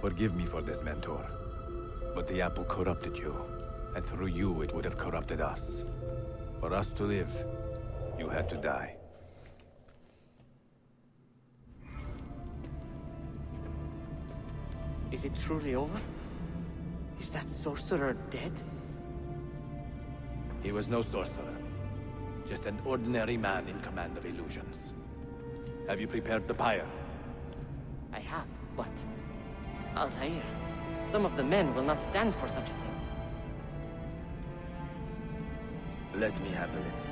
Forgive me for this, Mentor. But the apple corrupted you. And through you, it would have corrupted us. For us to live, you had to die. Is it truly over? Is that sorcerer dead? He was no sorcerer. Just an ordinary man in command of illusions. Have you prepared the pyre? I have, but... Altair, some of the men will not stand for such a thing. Let me handle it.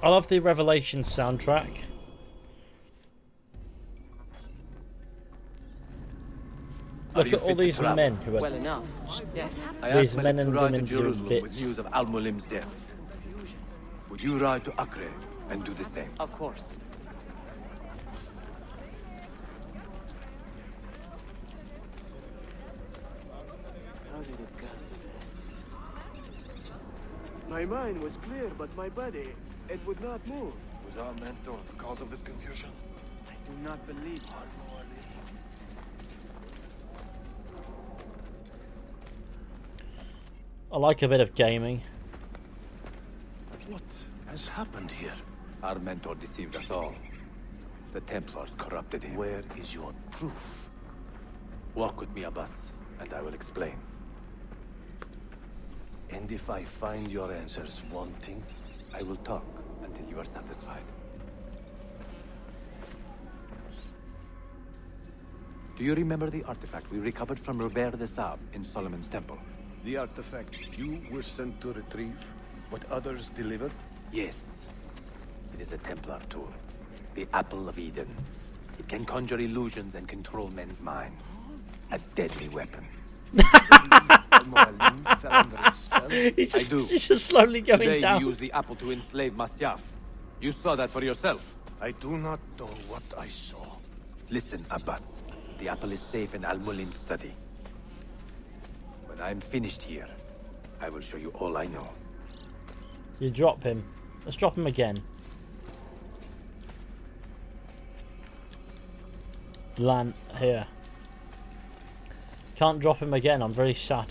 I love the Revelation soundtrack. Look at all these men who are well enough. Yes. These men and to women to doing Jerusalem with bits. news of Al-Mualim's death. Would you ride to Acre and do the same? Of course. How did it come to this? My mind was clear, but my body, it would not move. Was our mentor the cause of this confusion? I do not believe One more lead. I like a bit of gaming. What has happened here? Our mentor deceived us all. The Templars corrupted him. Where is your proof? Walk with me, Abbas, and I will explain. And if I find your answers wanting? I will talk until you are satisfied. Do you remember the artifact we recovered from Robert de Sable in Solomon's temple? The artifact you were sent to retrieve, but others delivered? Yes. It is a Templar tool. The Apple of Eden. It can conjure illusions and control men's minds. A deadly weapon. He's just, I do. he's just slowly going Today down. you used the apple to enslave Masyaf. You saw that for yourself. I do not know what I saw. Listen, Abbas. The apple is safe in Al-Mualim's study. When I'm finished here, I will show you all I know. You drop him. Let's drop him again. Land here. Can't drop him again. I'm very sad.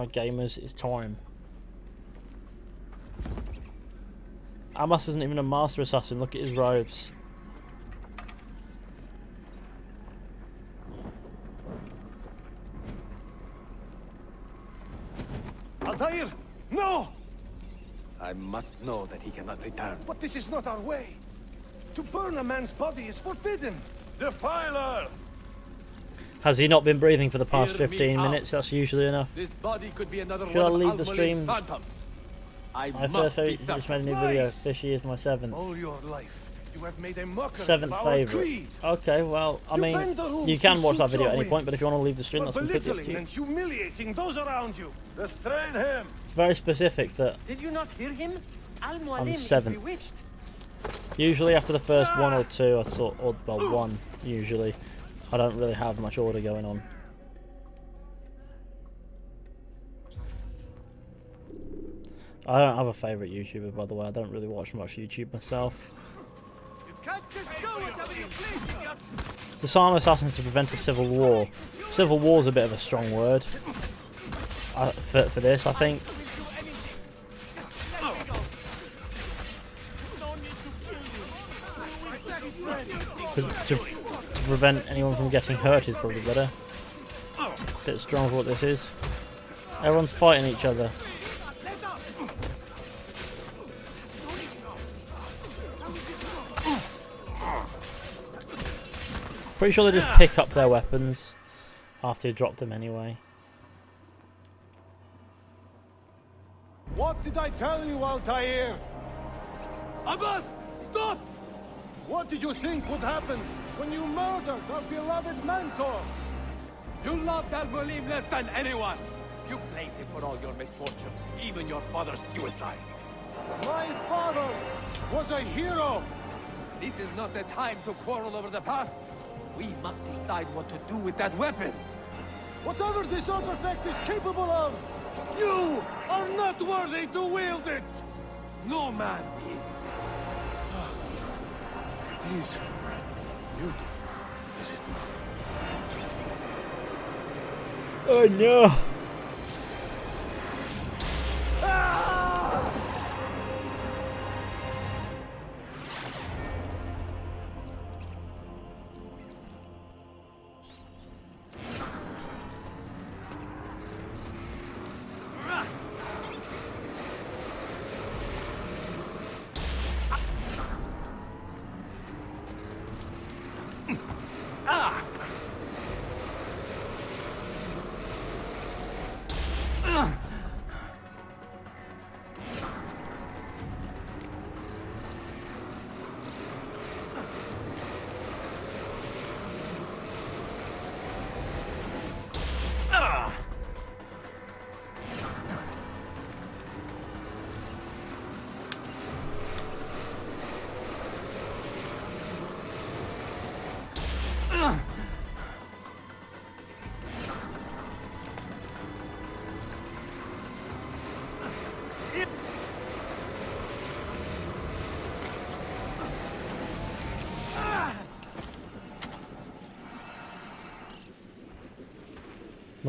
Right, gamers, it's time. Abbas isn't even a master assassin. Look at his robes. Altair! No! I must know that he cannot return. But this is not our way. To burn a man's body is forbidden. Defiler! Has he not been breathing for the past Hear me 15 out. minutes? That's usually enough. This body could be another Should I one leave of the stream? phantoms. I, I must first be just made a new video. This year's my seventh. All your life, you have made a mockery Seventh of favourite. creed. Okay, well, I You mean, bend you can watch that video at any point, but if you want to leave the stream, For that's completely up to you. and humiliating those around you. Restrain him! It's very specific that Did you not hear him? Al I'm Mualim is seventh. bewitched. usually after the first one ah! or two, I sort or well, one usually, I don't really have much order going on. I don't have a favourite YouTuber, by the way. I don't really watch much YouTube myself. Disarm assassins to prevent a civil war. Civil war's a bit of a strong word uh, for, for this, I think. To, to, prevent anyone from getting hurt is probably better. Bit strong for what this is. Everyone's fighting each other. Pretty sure they just pick up their weapons after you drop them anyway. What did I tell you, Altair? Abbas! Stop! What did you think would happen when you murdered our beloved mentor? You loved Al-Mualim less than anyone! You blamed him for all your misfortune, even your father's suicide. My father was a hero! This is not the time to quarrel over the past. We must decide what to do with that weapon. Whatever this artifact is capable of, you are not worthy to wield it! No man is. Is beautiful, is it not? Oh no! Ah!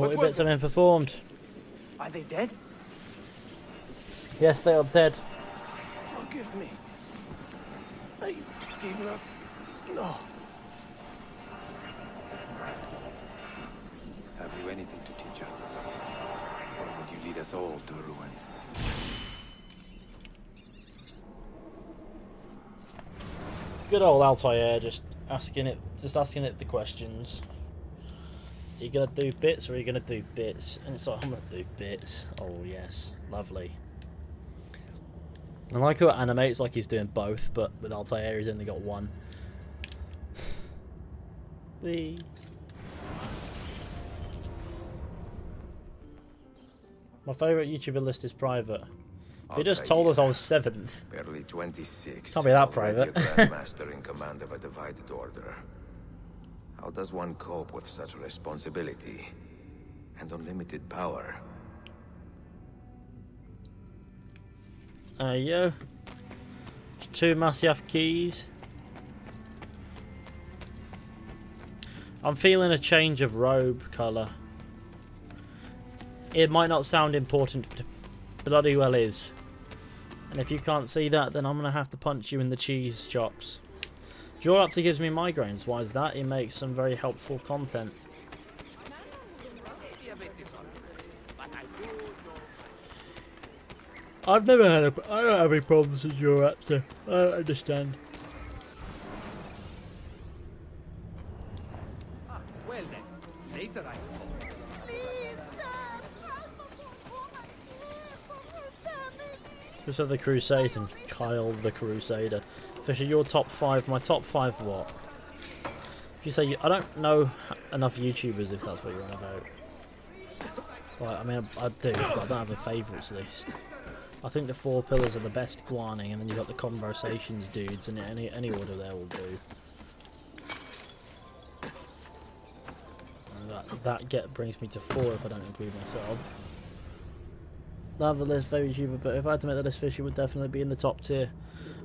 40 bits have been performed. Are they dead? Yes, they are dead. Forgive me. I did not know. Have you anything to teach us? Or would you lead us all to ruin? Good old Altair just asking it just asking it the questions. Are you gonna do bits or are you gonna do bits? And it's like, I'm gonna do bits. Oh yes, lovely. I like how it animates like he's doing both, but with Altair he's only got one. Whee. My favourite YouTuber list is private. They just told us I was seventh. Barely 26. Can't be that private. Grandmaster in command of a divided order. How does one cope with such responsibility and unlimited power? There you go. Two Masyaf keys. I'm feeling a change of robe colour. It might not sound important, but bloody well is. And if you can't see that, then I'm going to have to punch you in the cheese chops. JorRaptor gives me migraines. Why is that? He makes some very helpful content. I've never had a, I don't have any problems with JorRaptor. I don't understand. Well then, later I suppose. Just have the Crusade and Kyle the Crusader. Fisher, your top five. My top five what? If you say you, I don't know enough YouTubers, if that's what you're on about. Well, I mean, I, I do, but I don't have a favourites list. I think the four pillars are the best Guaning, and then you've got the conversations dudes, and any any order there will do. And that that get brings me to four if I don't include myself. I have a list favorite YouTuber, but if I had to make the list, Fisher would definitely be in the top tier.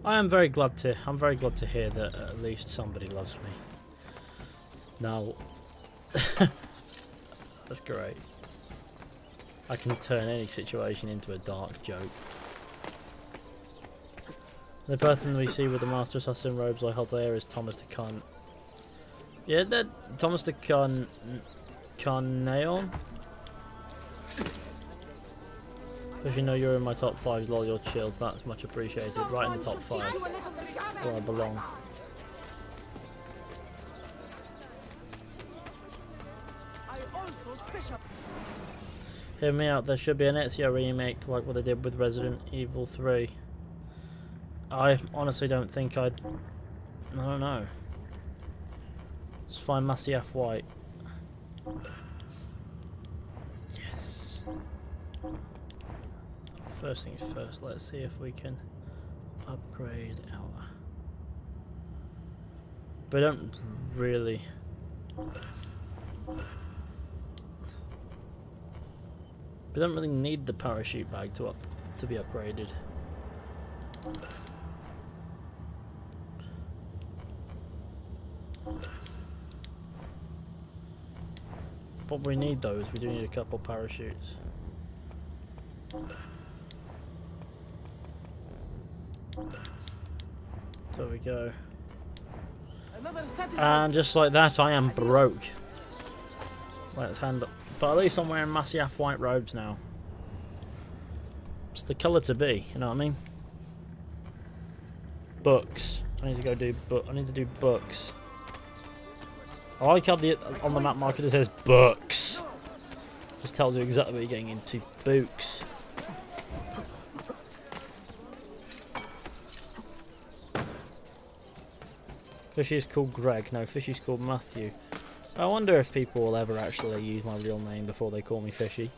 I am very glad to. I'm very glad to hear that at least somebody loves me. Now, that's great. I can turn any situation into a dark joke. The person we see with the Master Assassin robes I hold there is Thomas the Con. Yeah, that Thomas the Con. Carneon? If you know you're in my top five, lol, you're chilled. That's much appreciated. Right in the top five, where I belong. Hear me out. There should be an Ezio remake like what they did with Resident Evil 3. I honestly don't think I'd. I don't know. Let's find Masyaf White. Yes first things first, let's see if we can upgrade our... We don't really... We don't really need the parachute bag to up to be upgraded. What we need though is we do need a couple parachutes. There we go. And just like that, I am broke. Let's hand up. But at least I'm wearing Masyaf white robes now. It's the colour to be, you know what I mean? Books. I need to go do book. I need to do books. I like how the on the map marker it says books. Just tells you exactly what you're getting into. Books. Fishy's called Greg. No, Fishy's called Matthew. I wonder if people will ever actually use my real name before they call me Fishy.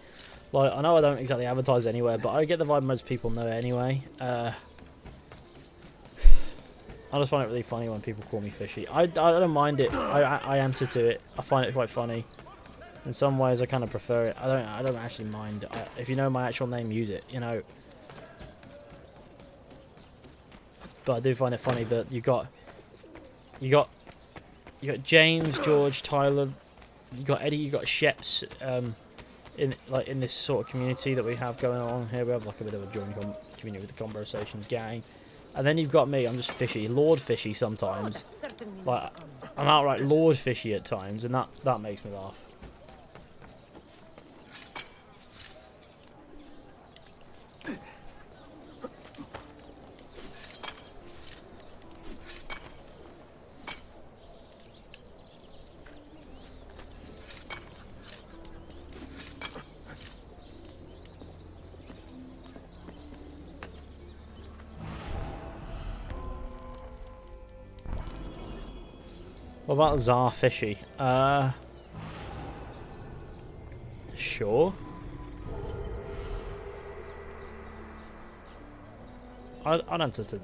Like, I know I don't exactly advertise anywhere, but I get the vibe most people know anyway. Uh, I just find it really funny when people call me Fishy. I, I don't mind it. I, I, I answer to it. I find it quite funny. In some ways, I kind of prefer it. I don't I don't actually mind. I, if you know my actual name, use it. You know. But I do find it funny that you got you got you got James, George, Tyler, you got Eddie, you got Sheps, um, in like in this sort of community that we have going on here. We have like a bit of a joint community with the conversations gang, and then you've got me. I'm just fishy, Lord Fishy sometimes. Like I'm outright Lord Fishy at times, and that that makes me laugh. What about Czar Fishy? Uh, sure. I'd, I'd answer to.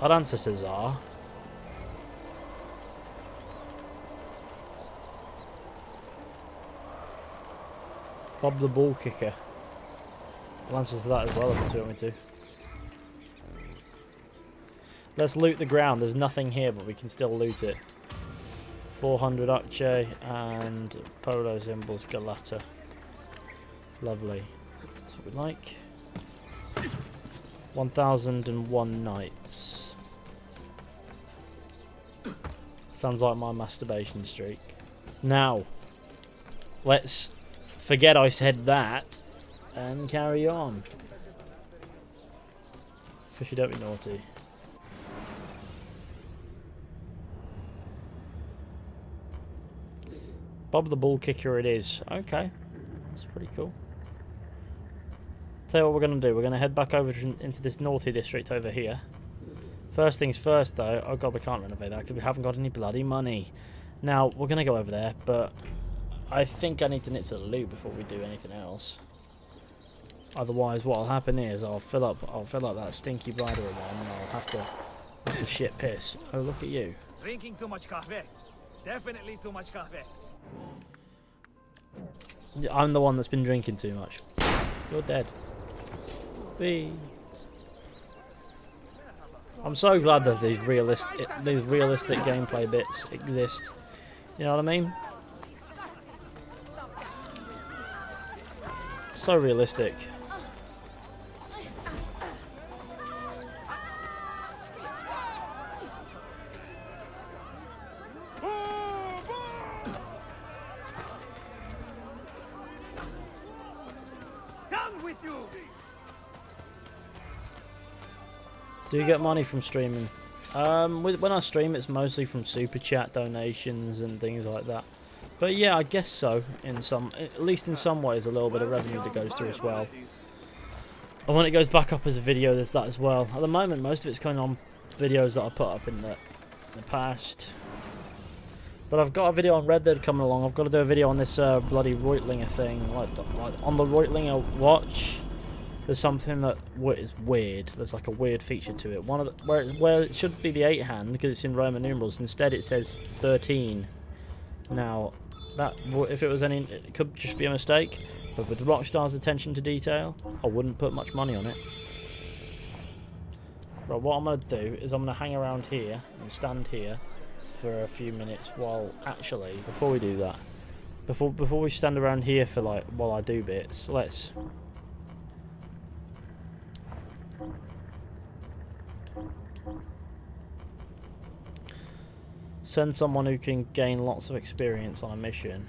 I'd answer to Czar. Bob the ball kicker. I'll answer to that as well if you want me to. Let's loot the ground. There's nothing here, but we can still loot it. 400 Akçe and polo symbols Galata. Lovely. That's what we like. 1001 nights. Sounds like my masturbation streak. Now, let's forget I said that and carry on. Fishy, don't be naughty. Bob the Ball Kicker it is. Okay. That's pretty cool. Tell you what we're going to do. We're going to head back over into this naughty district over here. First things first, though. Oh, God, we can't renovate that because we haven't got any bloody money. Now, we're going to go over there, but I think I need to nip to the loot before we do anything else. Otherwise, what'll happen is I'll fill up I'll fill up that stinky bladder again and I'll have to have to shit piss. Oh, look at you. Drinking too much coffee. Definitely too much coffee. I'm the one that's been drinking too much. You're dead. Whee. I'm so glad that these realistic these realistic gameplay bits exist. You know what I mean? So realistic. Do you get money from streaming? Um, when I stream, it's mostly from super chat donations and things like that. But yeah, I guess so. In some, at least in some ways, a little bit of revenue that goes through as well. And when it goes back up as a video, there's that as well. At the moment, most of it's coming on videos that I put up in the, in the past. But I've got a video on Red Dead coming along. I've got to do a video on this uh, bloody Reutlinger thing, like, like on the Reutlinger watch there's something that is weird. There's like a weird feature to it. One of the, where it, where it should be the eight hand because it's in Roman numerals. Instead, it says 13. Now, that if it was any, it could just be a mistake. But with Rockstar's attention to detail, I wouldn't put much money on it. Right, what I'm to do is I'm to hang around here and stand here for a few minutes while actually, before we do that, Before before we stand around here for like while I do bits, let's send someone who can gain lots of experience on a mission.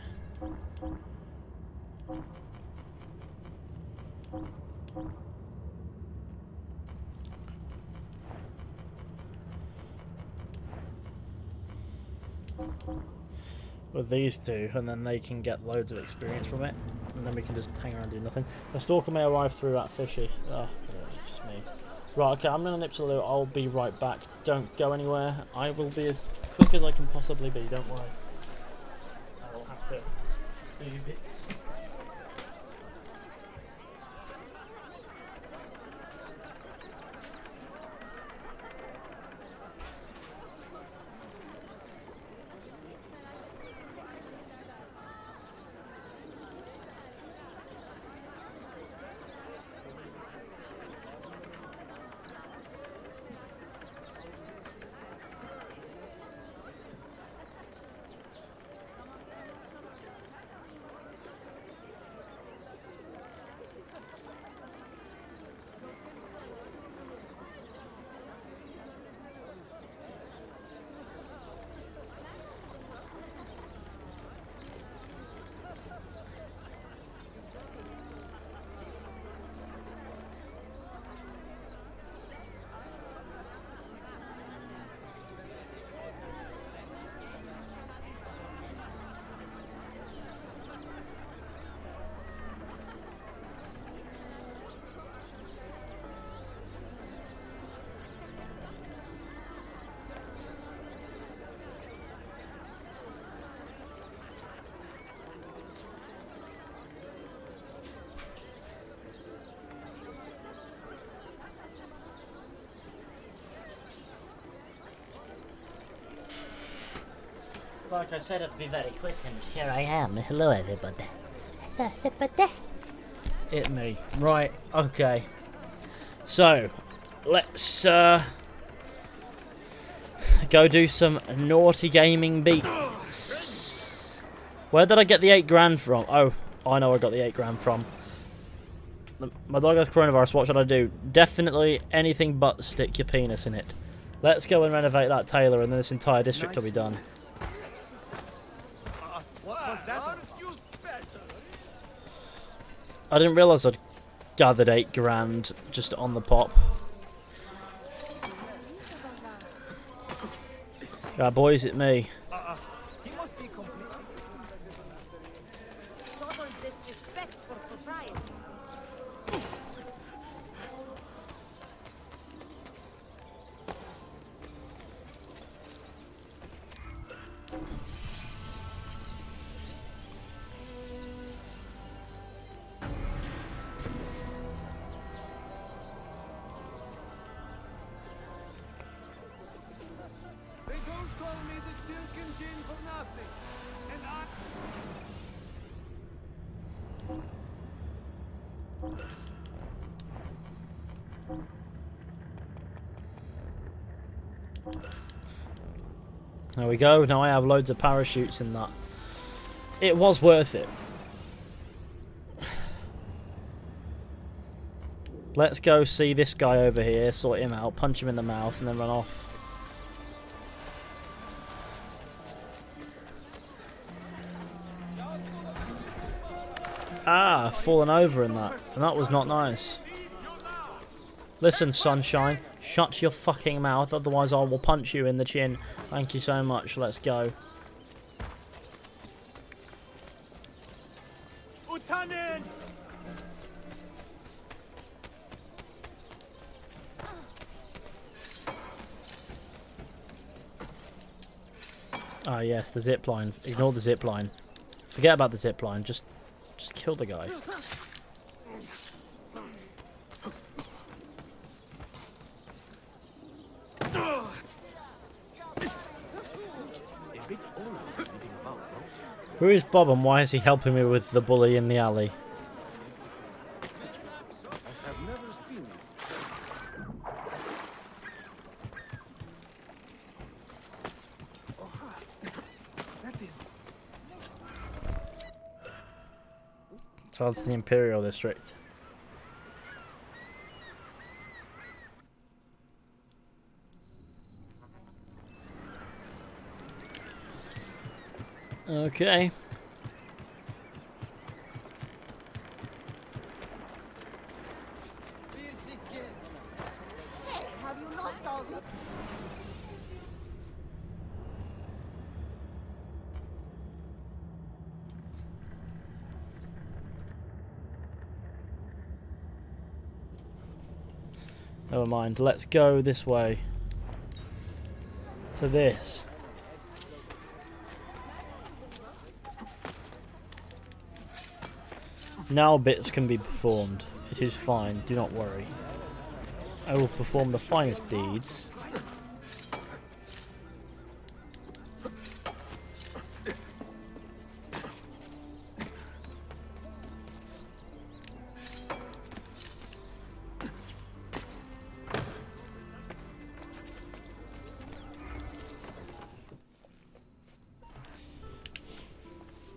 with these two, and then they can get loads of experience from it, and then we can just hang around and do nothing. The stalker may arrive through that fishy. Oh, just me. Right, okay, I'm gonna nip to the loo. I'll be right back. Don't go anywhere. I will be quick as I can possibly be, don't worry. I will have to do bits. Like I said, it'd be very quick, and here I am. Hello, everybody. Hello, everybody. It me. Right, okay. So, let's uh, go do some naughty gaming beats. Where did I get the 8 grand from? Oh, I know I got the 8 grand from. My dog has coronavirus, what should I do? Definitely anything but stick your penis in it. Let's go and renovate that tailor and then this entire district nice. will be done. I didn't realise I'd gathered eight grand just on the pop. Yeah, boys, it me. We go. Now I have loads of parachutes in that. It was worth it. Let's go see this guy over here, sort him out, punch him in the mouth, and then run off. Ah, fallen over in that. And that was not nice. Listen, sunshine. Shut your fucking mouth, otherwise I will punch you in the chin. Thank you so much. Let's go. Utanen! Ah, yes, the zip line. Ignore the zip line. Forget about the zip line. Just, just kill the guy. Who is Bob and why is he helping me with the bully in the alley? To the Imperial District. Okay. Never mind. Let's go this way. To this. Now bits can be performed. It is fine, do not worry. I will perform the finest deeds.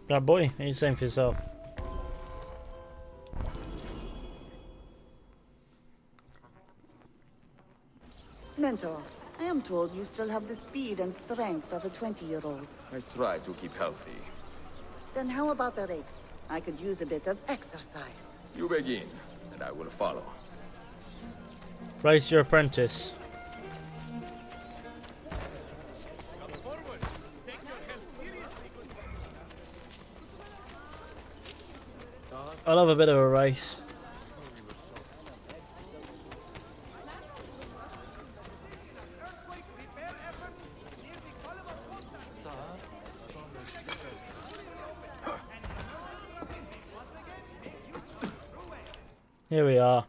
That boy, are you saying for yourself? Told you still have the speed and strength of a 20-year-old. I try to keep healthy. Then how about a race? I could use a bit of exercise. You begin, and I will follow. Race your apprentice. I love a bit of a race. Here we are.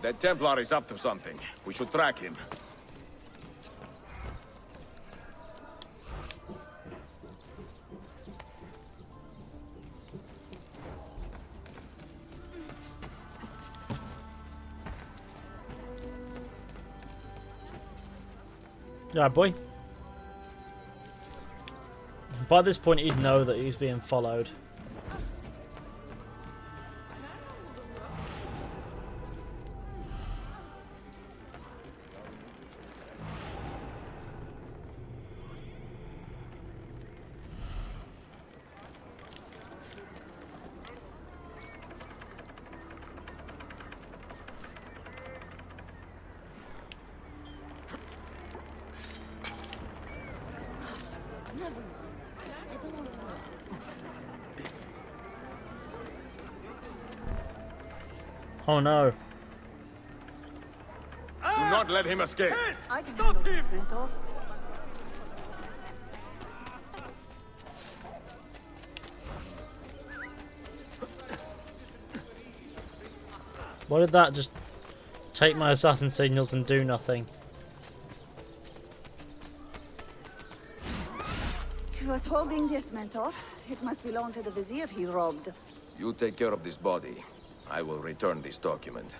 That Templar is up to something. We should track him. Yeah, boy. By this point, he'd know that he's being followed. Oh no. Do not let him escape. I can handle this, Mentor. Why did that just take my assassin signals and do nothing? He was holding this, Mentor. It must belong to the Vizier he robbed. You take care of this body. I will return this document.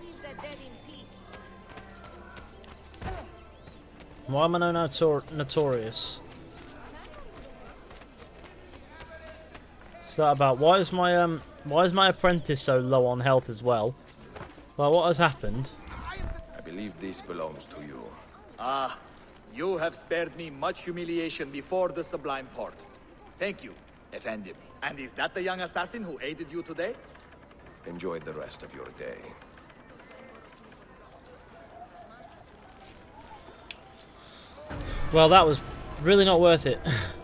Leave the dead in peace. Why am I no notor notorious? What's that about? Why is my um why is my apprentice so low on health as well? Well what has happened? I believe this belongs to you. Ah, you have spared me much humiliation before the Sublime Porte. Thank you, Effendim. And is that the young assassin who aided you today? Enjoy the rest of your day. Well that was really not worth it.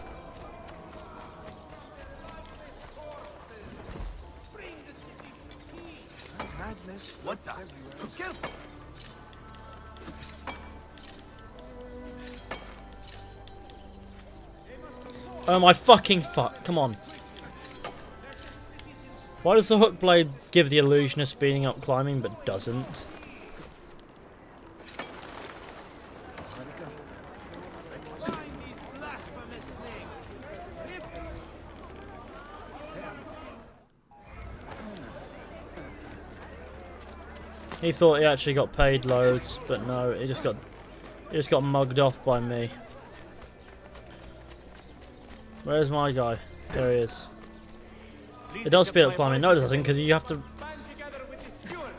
Oh my fucking fuck, come on. Why does the hook blade give the illusion of speeding up climbing but doesn't? He thought he actually got paid loads, but no, he just got He just got mugged off by me. Where's my guy? There he is. It does speed up climbing. No, it doesn't, because you have to.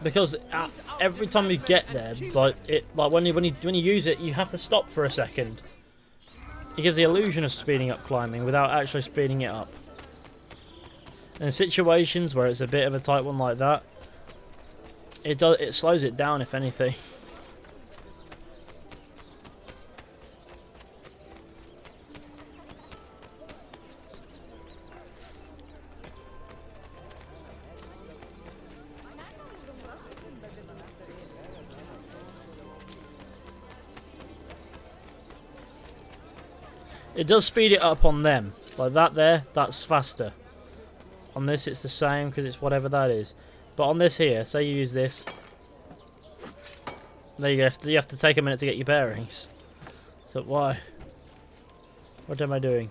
Because uh, every time you get there, like it, like when you when you when you use it, you have to stop for a second. It gives the illusion of speeding up climbing without actually speeding it up. In situations where it's a bit of a tight one like that, it does it slows it down if anything. does speed it up on them. Like that there, that's faster. On this it's the same because it's whatever that is. But on this here, say you use this. There you go, you have to take a minute to get your bearings. So why? What am I doing?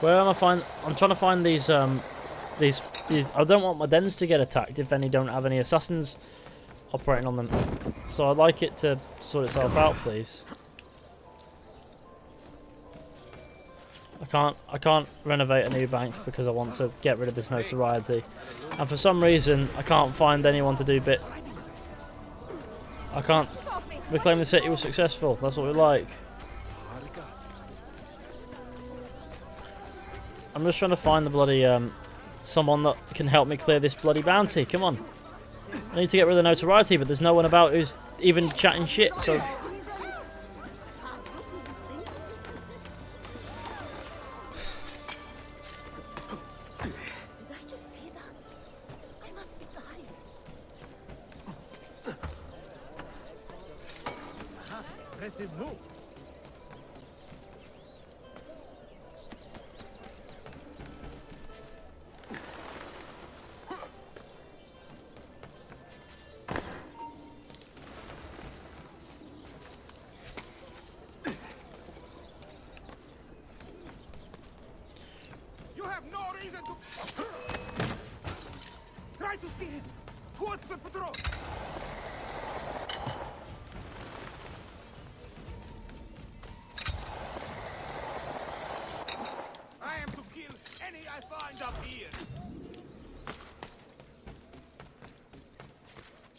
Where am I find I'm trying to find these um these these I don't want my dens to get attacked if any don't have any assassins operating on them. So I'd like it to sort itself out please. I can't I can't renovate a new bank because I want to get rid of this notoriety. And for some reason I can't find anyone to do bit I can't reclaim the city was successful. That's what we like. I'm just trying to find the bloody um someone that can help me clear this bloody bounty. Come on. I need to get rid of the notoriety, but there's no one about who's even chatting shit, so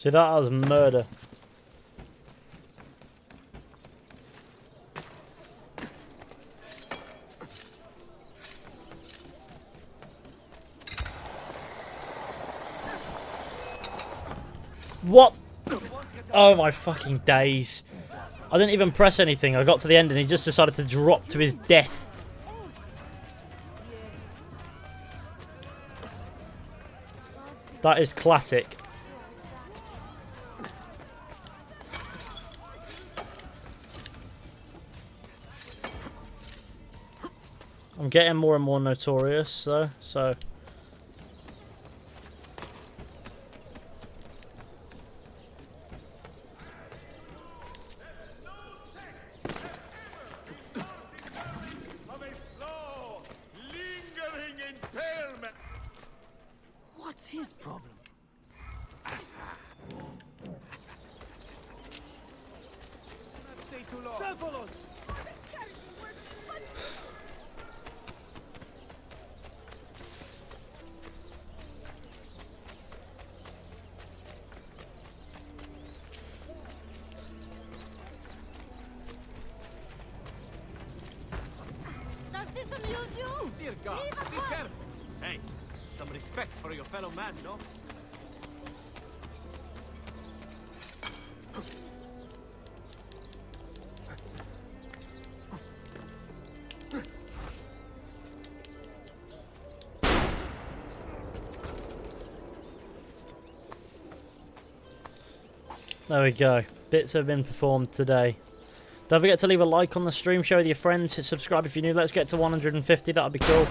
See that was murder. What? Oh my fucking days. I didn't even press anything. I got to the end and he just decided to drop to his death. That is classic. Getting more and more notorious though, so There we go. Bits have been performed today. Don't forget to leave a like on the stream, share with your friends, hit subscribe if you're new. Let's get to 150, that'll be cool.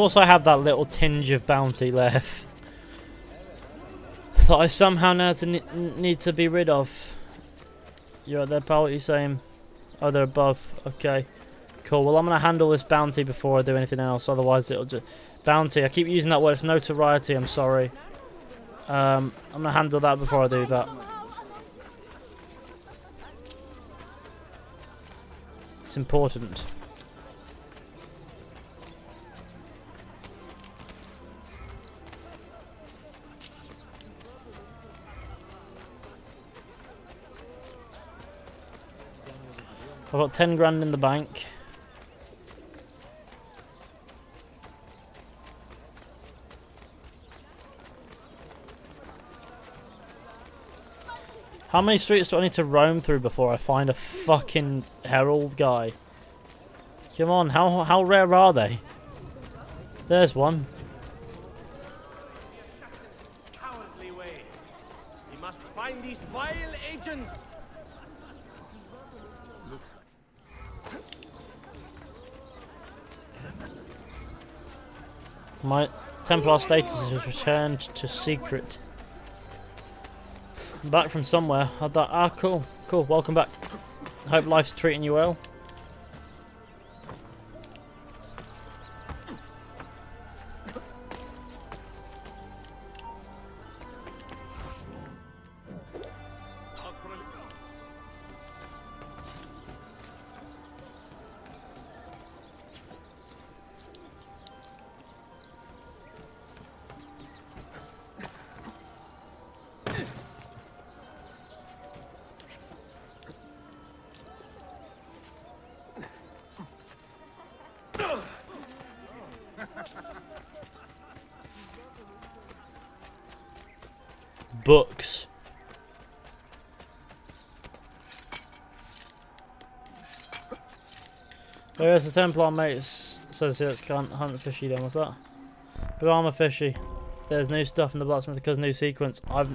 Course I have that little tinge of bounty left. That I somehow now to ne need to be rid of. You're at there, pal, what you saying? Oh, they're above. Okay. Cool. Well, I'm going to handle this bounty before I do anything else. Otherwise, it'll just... Bounty. I keep using that word. It's notoriety. I'm sorry. Um, I'm going to handle that before I do that. It's important. Got 10 grand in the bank. How many streets do I need to roam through before I find a fucking herald guy? Come on, how how rare are they? There's one. Cowardly ways. We must find these vile agents. My Templar status is returned to secret. Back from somewhere. I thought, ah, cool, cool, welcome back. Hope life's treating you well. The Templar mate says here it's can't hunt fishy then, what's that? Brahma fishy. There's new stuff in the blacksmith because new sequence. I've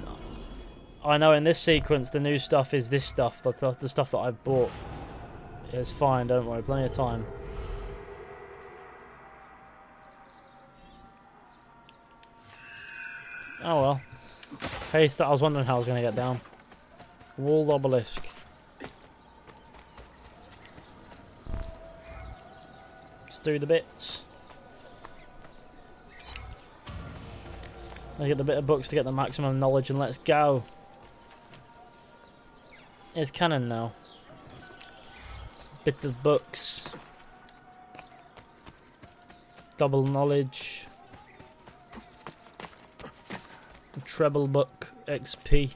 I know in this sequence the new stuff is this stuff, the, the, stuff that I've bought. It's fine, don't worry, plenty of time. Oh well. That I was wondering how I was going to get down. Walled obelisk. Do the bits. Let's get the bit of books to get the maximum knowledge and let's go. It's canon now. Bit of books. Double knowledge. Treble book XP.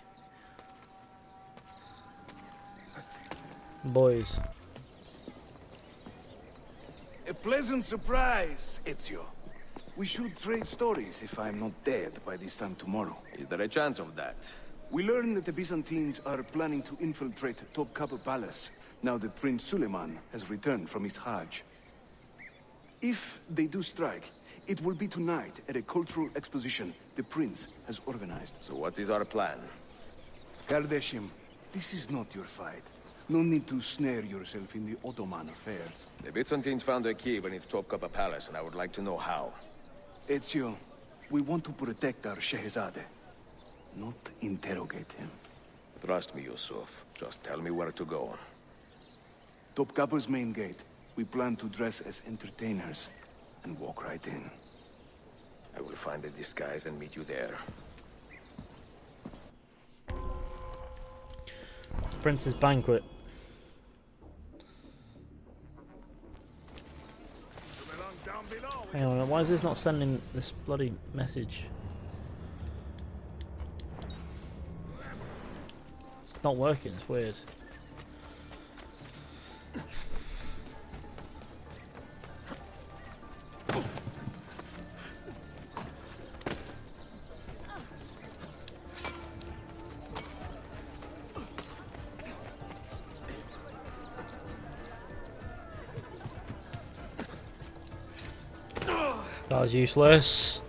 Boys. Pleasant surprise, Ezio. We should trade stories if I'm not dead by this time tomorrow. Is there a chance of that? We learn that the Byzantines are planning to infiltrate Topkapi Palace now that Prince Suleiman has returned from his Hajj. If they do strike, it will be tonight at a cultural exposition the prince has organized. So what is our plan? Kardeşim, this is not your fight. No need to snare yourself in the Ottoman affairs. The Byzantines found a key beneath Topkapi Palace, and I would like to know how. Ezio, we want to protect our Shehzade, not interrogate him. Trust me, Yusuf. Just tell me where to go. Topkapi's main gate. We plan to dress as entertainers and walk right in. I will find a disguise and meet you there. Prince's Banquet. Hang on, why is this not sending this bloody message? It's not working, it's weird. Useless.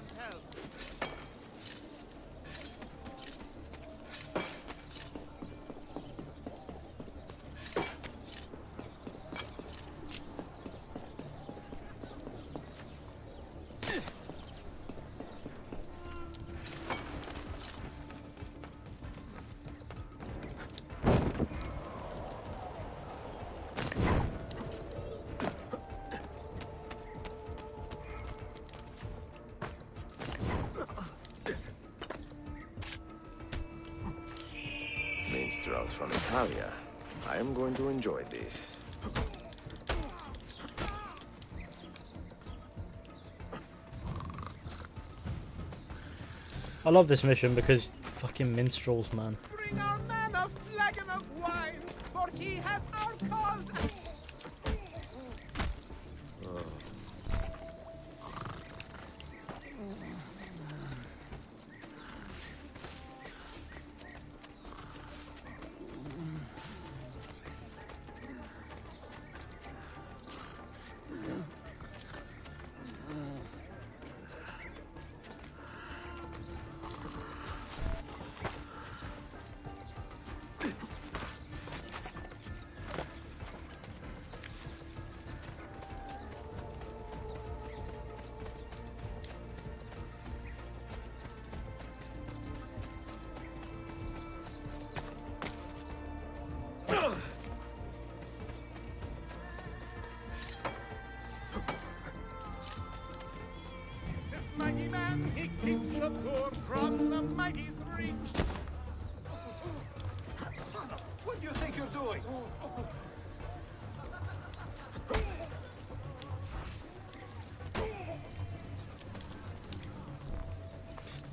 To take care of one's health. Minstrels from Italia. I am going to enjoy this. I love this mission because fucking minstrels, man. Man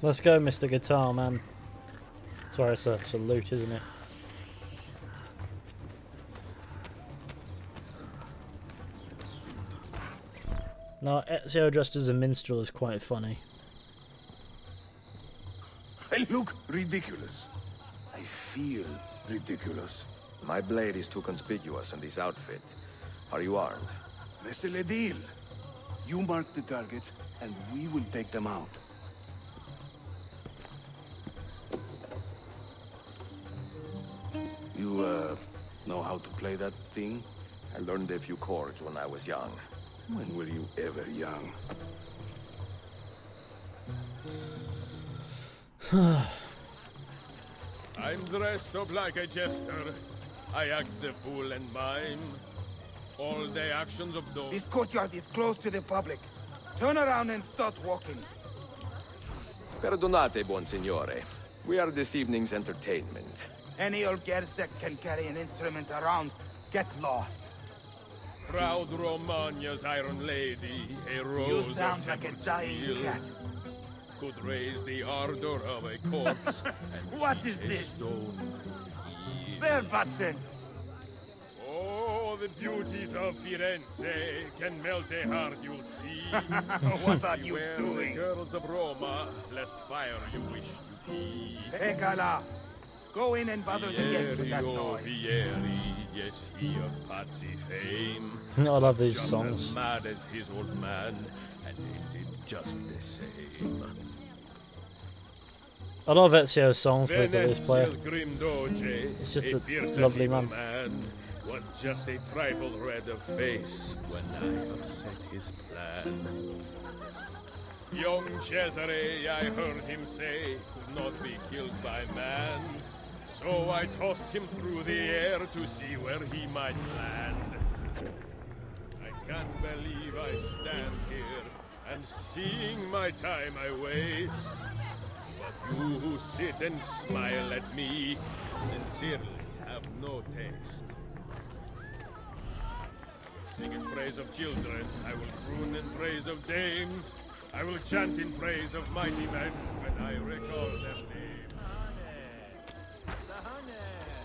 Let's go, Mr. Guitar Man. Sorry, it's a, it's a lute, isn't it? No, Ezio dressed as a minstrel is quite funny. I look ridiculous. I feel ridiculous. My blade is too conspicuous in this outfit. Are you armed? Laissez le deal. You mark the targets, and we will take them out. Play that thing? I learned a few chords when I was young. When were you ever young? I'm dressed up like a jester. I act the fool and mime. All the actions of those. This courtyard is closed to the public. Turn around and start walking. Perdonate, buon signore. We are this evening's entertainment. Any old Gerzek can carry an instrument around. Get lost. Proud Romagna's iron lady, a rose You sound like a dying steel, cat. Could raise the ardor of a corpse. What is this? stone to feel. Bear Batson. Oh, the beauties of Firenze can melt a heart, you'll see. What are you Beware doing? the girls of Roma, lest fire you wish to be. Pegala. Go in and bother the guests with that oh, noise. Vieri, yes, he of Pazzi fame. I love these just songs. as mad as his old man, and ended just the same. I love Ezio's songs with this player. Doge, It's just a a lovely man. man, was just a trifle red of face when I upset his plan. Young Cesare, I heard him say, could not be killed by man. So I tossed him through the air to see where he might land. I can't believe I stand here and seeing my time I waste. But you who sit and smile at me sincerely have no taste. I will sing in praise of children, I will croon in praise of dames, I will chant in praise of mighty men when I recall their names.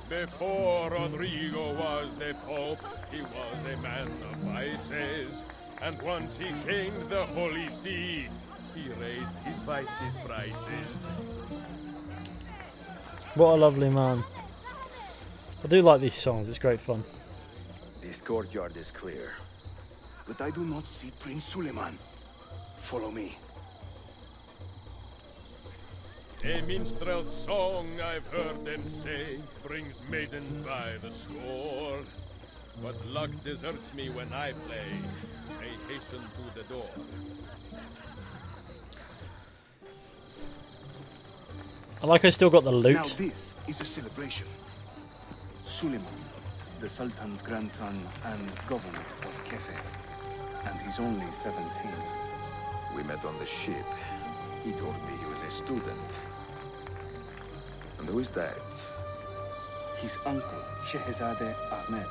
Before Rodrigo was the Pope, he was a man of vices. And once he gained the Holy See, he raised his vices prices. What a lovely man. I do like these songs, it's great fun. This courtyard is clear. But I do not see Prince Suleiman. Follow me. A minstrel's song I've heard them say brings maidens by the score. But luck deserts me when I play. They hasten to the door. I like I still got the lute. Now this is a celebration. Suleiman, the Sultan's grandson and governor of Kefe. And he's only 17. We met on the ship. He told me he was a student. And who is that? His uncle, Shehzade Ahmed,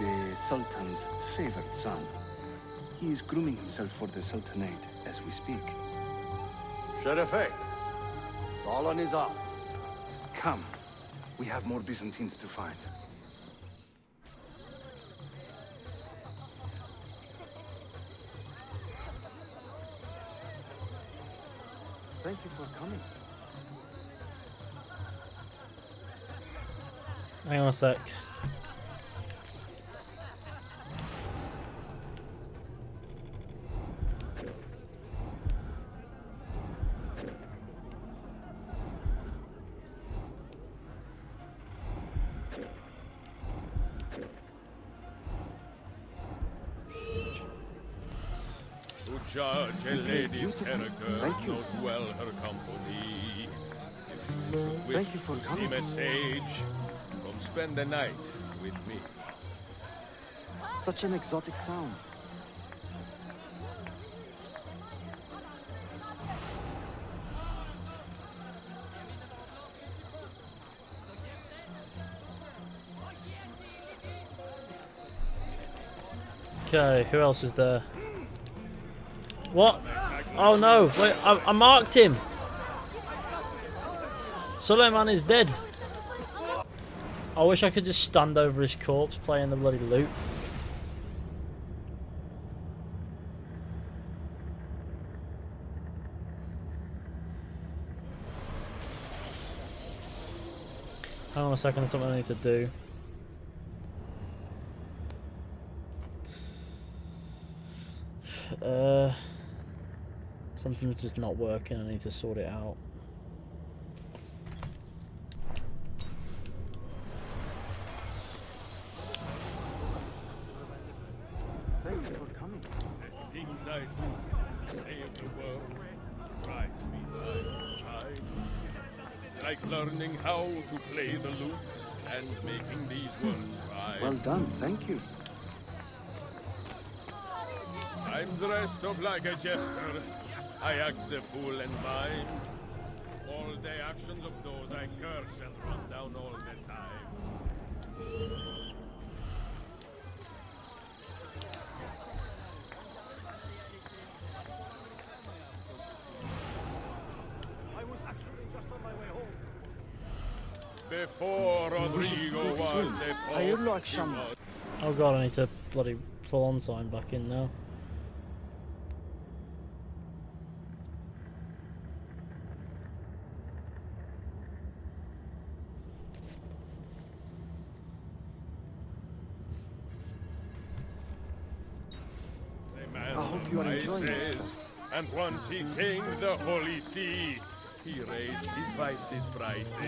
the Sultan's favored son. He is grooming himself for the Sultanate as we speak. Sherife, Solon is up. Come. We have more Byzantines to find. Thank you for coming. Hang on a sec. To judge a lady's character Thank you. knows well her company. If you should wish Thank you for to seem coming. a sage, come spend the night with me. Such an exotic sound. Okay, who else is there? What? Oh no, wait, I, I marked him! Suleiman is dead. I wish I could just stand over his corpse playing the bloody lute. Hang on a second, there's something I need to do. Uh, something's just not working. I need to sort it out. To play the lute and making these words rhyme. Well done, thank you. I'm dressed up like a jester. I act the fool and mime. All the actions of those I curse and run down all the time. Before Rodrigo was the Pope, he was Oh god, I need to bloody pull on sign back in now. I hope you are enjoying vices. And once he came the Holy See, he raised his vices prices.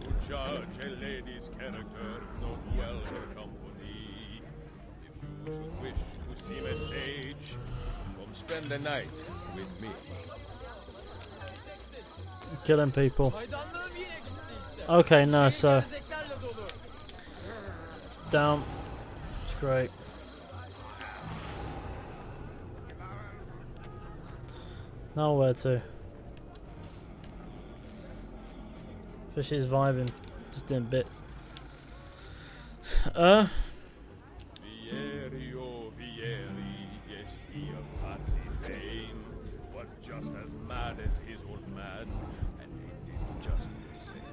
To judge a lady's character, know well her company. If you should wish to seem a sage, come spend the night with me. Killing people. Okay, no, so. It's down. It's great. Nowhere to. Especially his vibing. Just doing bits. Uh. Vierio Vieri, yes, he of Pazzi fame, was just as mad as his old man, and they did just the same.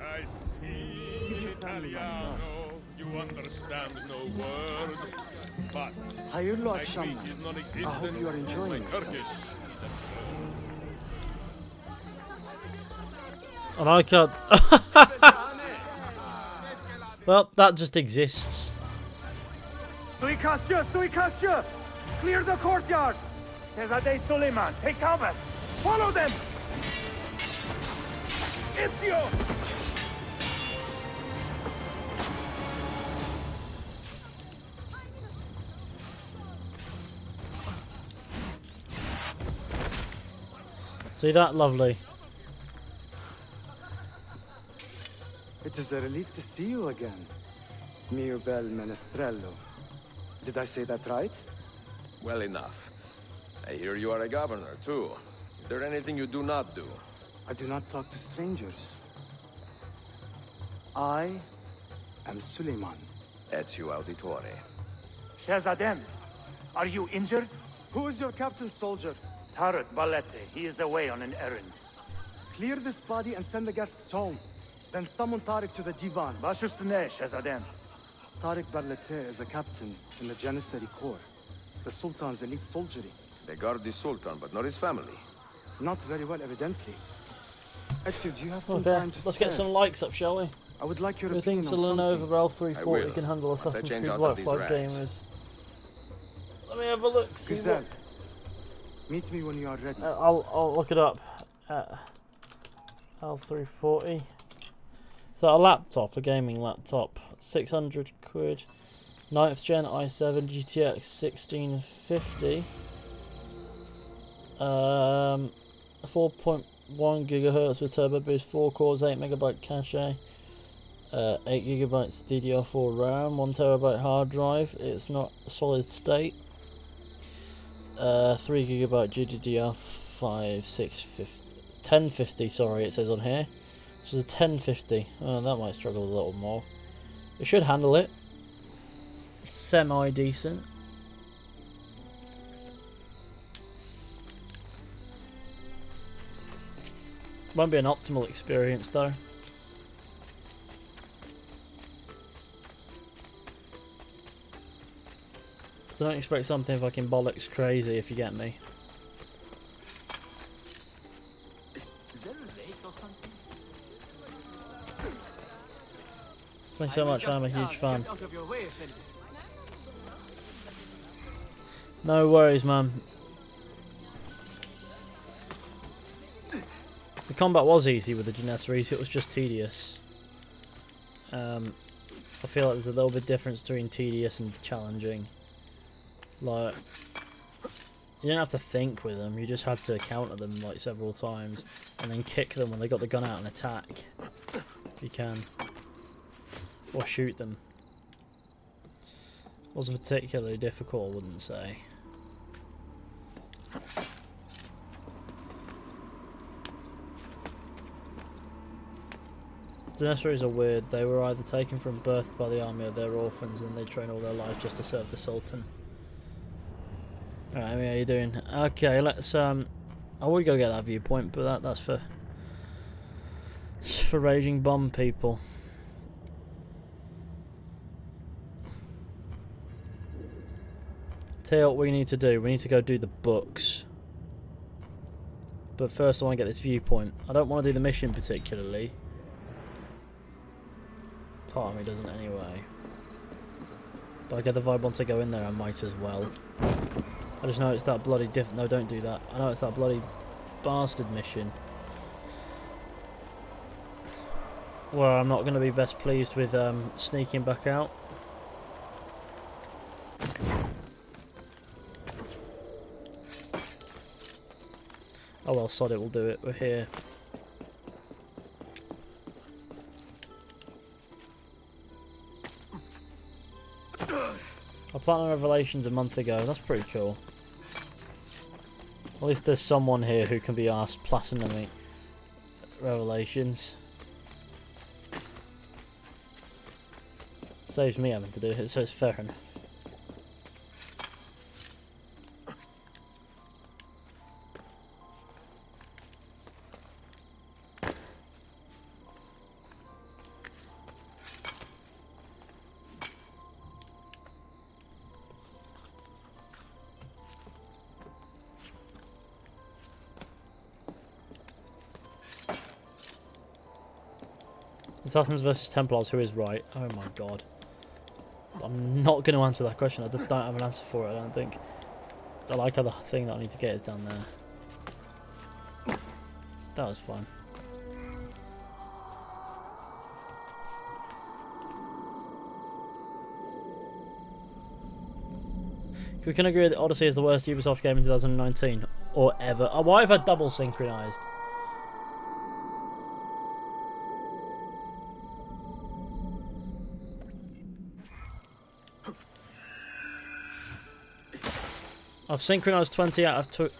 I see, Italiano. You understand no word, but How you my like, Shaman? I hope you are enjoying My yourself. Kurdish is. I like how. well, that just exists. Suikastya, Suikastya! Clear the courtyard! Shehzade Suleiman, take cover! Follow them! Ezio! See that? Lovely. It is a relief to see you again, mio bel menestrello. Did I say that right? Well enough. I hear you are a governor, too. Is there anything you do not do? I do not talk to strangers. I am Suleiman. Ezio Auditore. Shehzadem, are you injured? Who is your captain, soldier? Tarik Barleti. He is away on an errand. Clear this body and send the guests home. Then summon Tarik to the divan. Baş üstüne Shehzadem. Tarik Barleti is a captain in the Janissary Corps, the Sultan's elite soldiery. They guard the Sultan, but not his family. Not very well, evidently. Ezio, do you have some Okay, time to let's spare? get some likes up, shall we? I would like your Who opinion thinks a on Lenovo something. Rel 340 will, can handle once I Assassin's change Creed out Black of these Flag rags. gamers? Let me have a look. See Giselle, what, meet me when you are ready. uh, I'll I'll look it up. Uh, L340. So a laptop, a gaming laptop, 600 quid. 9th gen i7 GTX 1650. Um, 4.1 gigahertz with turbo boost, 4 cores, 8 megabyte cache, uh, 8 gigabytes DDR4 RAM, 1 terabyte hard drive. It's not solid state. Uh, 3 gigabyte GDDR5 650 1050 sorry it says on here. So it's a 1050 oh, that might struggle a little more. It should handle it. Semi decent won't be an optimal experience though so don't expect something fucking bollocks crazy if you get me Is there a race or something? Thanks so much, I'm a huge fan. Out of your way, Effendi. No worries, man. The combat was easy with the Janissaries, it was just tedious. Um, I feel like there's a little bit difference between tedious and challenging. Like, you didn't have to think with them, you just had to counter them like several times and then kick them when they got the gun out and attack. If you can. Or shoot them. Wasn't particularly difficult, I wouldn't say. The Janissaries are weird. They were either taken from birth by the army or they're orphans and they train all their lives just to serve the Sultan. Alright, how you doing? Okay, let's um I would go get that viewpoint, but that that's for for raging bomb people. Tell you what we need to do. We need to go do the books. But first I want to get this viewpoint. I don't want to do the mission particularly. Part of me doesn't anyway. But I get the vibe once I go in there I might as well. I just know it's that bloody diff- no don't do that. I know it's that bloody bastard mission. Well, I'm not going to be best pleased with um, sneaking back out. Oh well, sod it, we'll do it. We're here. Planted Revelations a month ago. That's pretty cool. At least there's someone here who can be asked platinum Revelations. Saves me having to do it, so it's fair enough. Assassins versus Templars, who is right? Oh my god. I'm not going to answer that question. I just don't have an answer for it, I don't think. I like how the thing that I need to get is down there. That was fun. We can agree that Odyssey is the worst Ubisoft game in 2019 or ever. Oh, why have I double synchronized? I've synchronized 20 out of tw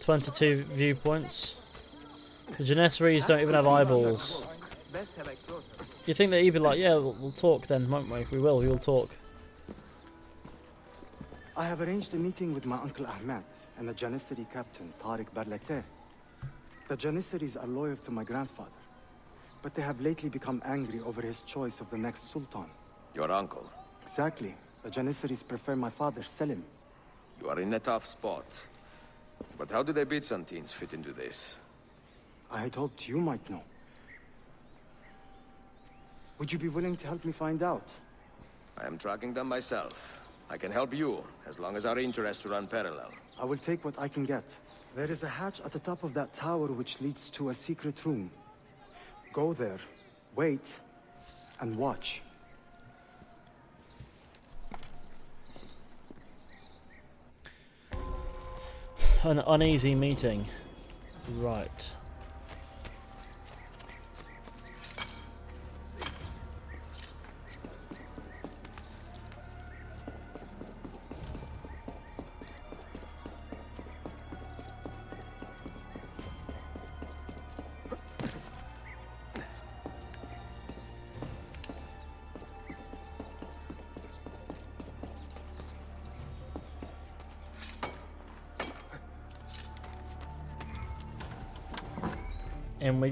22 viewpoints. The Janissaries don't even have eyeballs. You think that he'd be like, yeah, we'll, we'll talk then, won't we? We will, we will talk. I have arranged a meeting with my uncle Ahmed and the Janissary captain, Tarik Barleti. The Janissaries are loyal to my grandfather, but they have lately become angry over his choice of the next sultan. Your uncle? Exactly. The Janissaries prefer my father, Selim. You are in a tough spot. But how do the Byzantines fit into this? I had hoped you might know. Would you be willing to help me find out? I am tracking them myself. I can help you, as long as our interests run parallel. I will take what I can get. There is a hatch at the top of that tower which leads to a secret room. Go there, wait, and watch. An uneasy meeting. Right.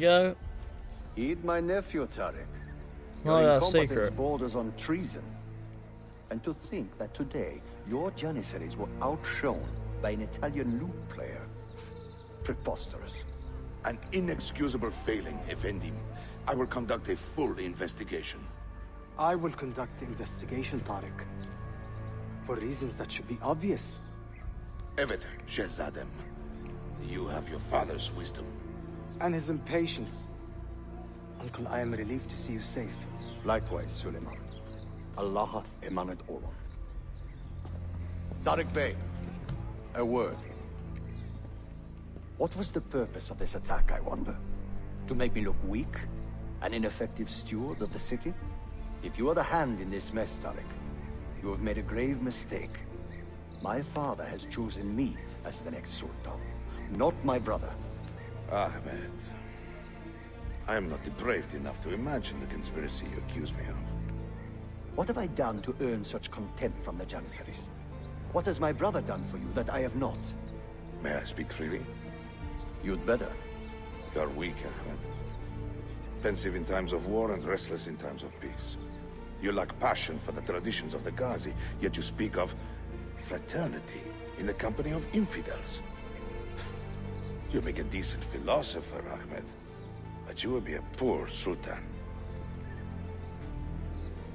Go. Heed my nephew, Tarik. Oh, Your that's incompetence secret. borders on treason. And to think that today, your Janissaries were outshone by an Italian lute player. Preposterous. An inexcusable failing, Effendi. I will conduct a full investigation. I will conduct the investigation, Tarik. For reasons that should be obvious. Evet, Shehzadem. You have your father's wisdom. And his impatience. Uncle, I am relieved to see you safe. Likewise, Suleiman. Allah emanat olun. Tarik Bey, a word. What was the purpose of this attack, I wonder? To make me look weak? An ineffective steward of the city? If you are the hand in this mess, Tarik, you have made a grave mistake. My father has chosen me as the next Sultan, not my brother. Ahmed. I am not depraved enough to imagine the conspiracy you accuse me of. What have I done to earn such contempt from the Janissaries? What has my brother done for you that I have not? May I speak freely? You'd better. You're weak, Ahmed. Pensive in times of war and restless in times of peace. You lack passion for the traditions of the Ghazi, yet you speak of fraternity in the company of infidels. You make a decent philosopher, Ahmed, but you will be a poor sultan.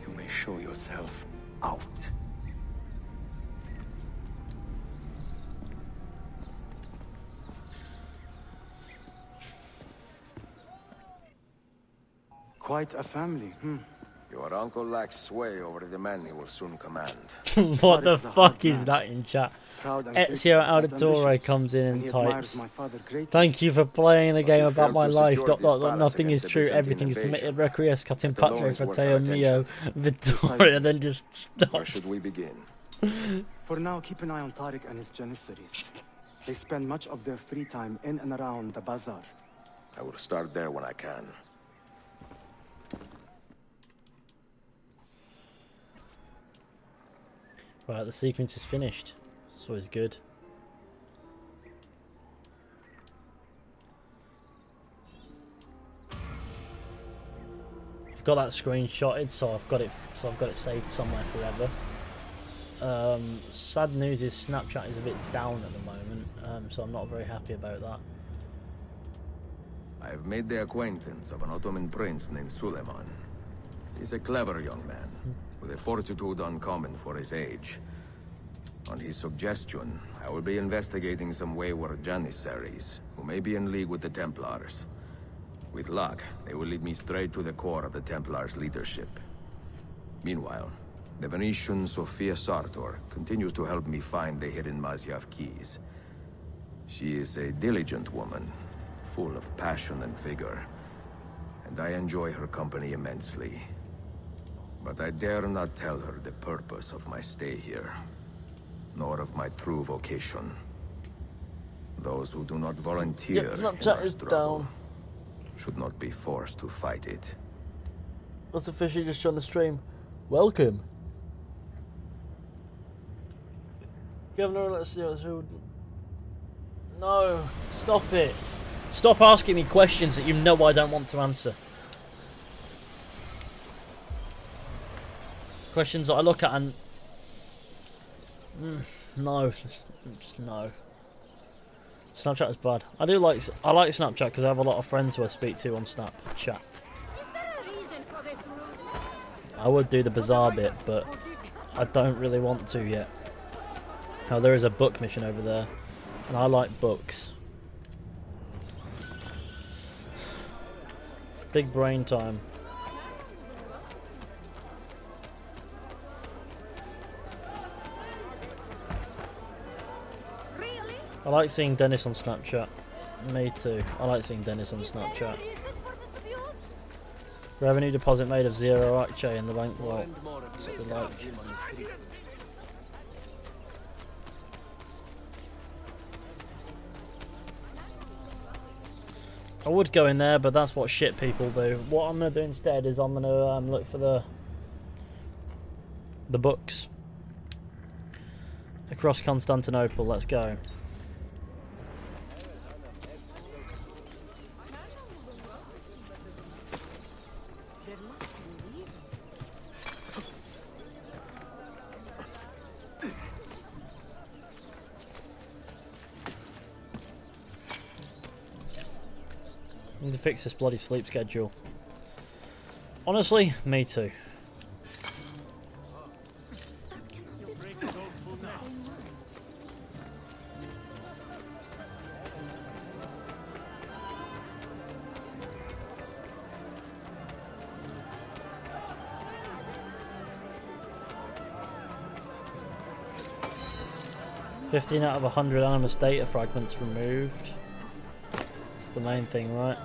You may show yourself out. Quite a family, hmm. Your uncle lacks sway over the men he will soon command. what the Tarik's a hard fuck is man. that in chat? Proud and Ezio Auditore comes in and and types. my father greatly. Thank you for playing the game about my life. Dot dot dot. Nothing is true. Everything is invasion. permitted. Requiesce. Catin That alone Patro is worth Frateo Mio Vittoria. Then just Where should we begin? For now, keep an eye on Tarik and his Janissaries. They spend much of their free time in and around the bazaar. I will start there when I can. Right, the sequence is finished. So it's always good. I've got that screenshotted, so I've got it. So I've got it saved somewhere forever. Um, sad news is Snapchat is a bit down at the moment, um, so I'm not very happy about that. I've made the acquaintance of an Ottoman prince named Suleiman. He's a clever young man, with a fortitude uncommon for his age. On his suggestion, I will be investigating some wayward Janissaries, who may be in league with the Templars. With luck, they will lead me straight to the core of the Templars' leadership. Meanwhile, the Venetian Sofia Sartor continues to help me find the hidden Masyaf keys. She is a diligent woman, full of passion and vigor, and I enjoy her company immensely. But I dare not tell her the purpose of my stay here, nor of my true vocation. Those who do not volunteer in Snapchat is down. should not be forced to fight it. What's officially just joined the stream? Welcome. Governor, let's see what's who. No, stop it. Stop asking me questions that you know I don't want to answer. Questions that I look at and. Mm, no, just no. Snapchat is bad. I do like I like Snapchat because I have a lot of friends who I speak to on Snapchat. I would do the bizarre bit, but I don't really want to yet. Now there is a book mission over there, and I like books. Big brain time. I like seeing Dennis on Snapchat. Me too. I like seeing Dennis on Snapchat. Revenue deposit made of zero actually in the bank vault. Like. I would go in there, but that's what shit people do. What I'm gonna do instead is I'm gonna um, look for the the books across Constantinople. Let's go. Need to fix this bloody sleep schedule. Honestly, me too. Fifteen out of a hundred animus data fragments removed. It's the main thing, right?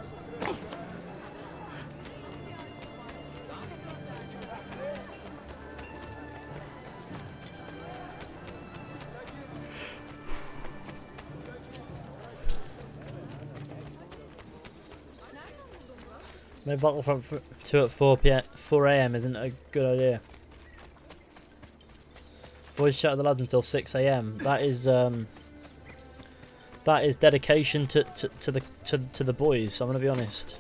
Maybe Battlefront f- 2 at 4 p.m. 4 a.m. isn't a good idea. Voice chat with the lads until 6 a.m. That is um, that is dedication to, to, to the to, to the boys. I'm gonna be honest.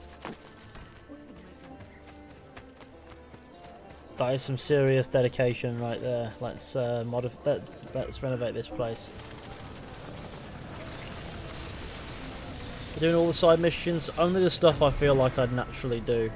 That is some serious dedication right there. Let's uh, modif let, let's renovate this place. Doing all the side missions, only the stuff I feel like I'd naturally do.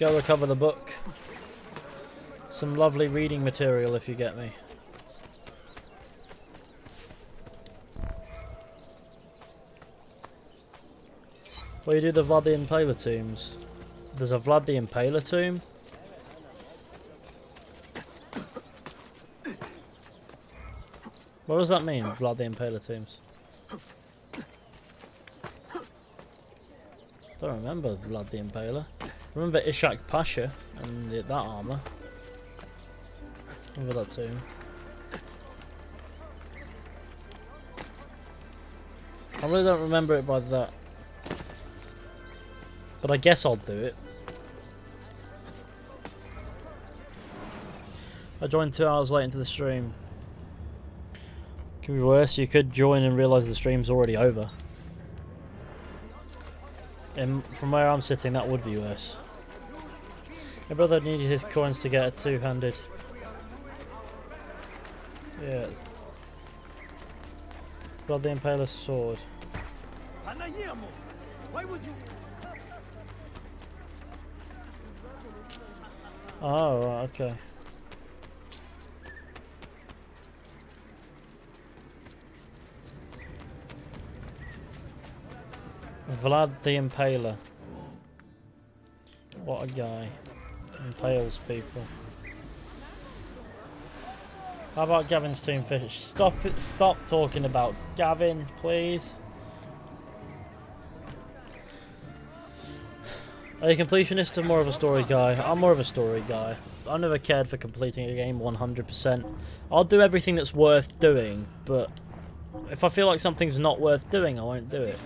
go recover the book. Some lovely reading material if you get me. Well, you do the Vlad the Impaler tombs. There's a Vlad the Impaler tomb? What does that mean, Vlad the Impaler tombs? Don't remember Vlad the Impaler. Remember Ishak Pasha and that armor. Remember that tomb. I really don't remember it by that. But I guess I'll do it. I joined two hours late into the stream. Could be worse, you could join and realise the stream's already over. And from where I'm sitting, that would be worse. My brother needed his coins to get a two-handed. Yes. Blood the Impaler's sword. Why would you? Oh, okay. Vlad the Impaler. What a guy. Impales people. How about Gavin's Tombfish? Stop it! Stop talking about Gavin, please. Are you completionist or more of a story guy? I'm more of a story guy. I never cared for completing a game 100%. I'll do everything that's worth doing, but if I feel like something's not worth doing, I won't do it.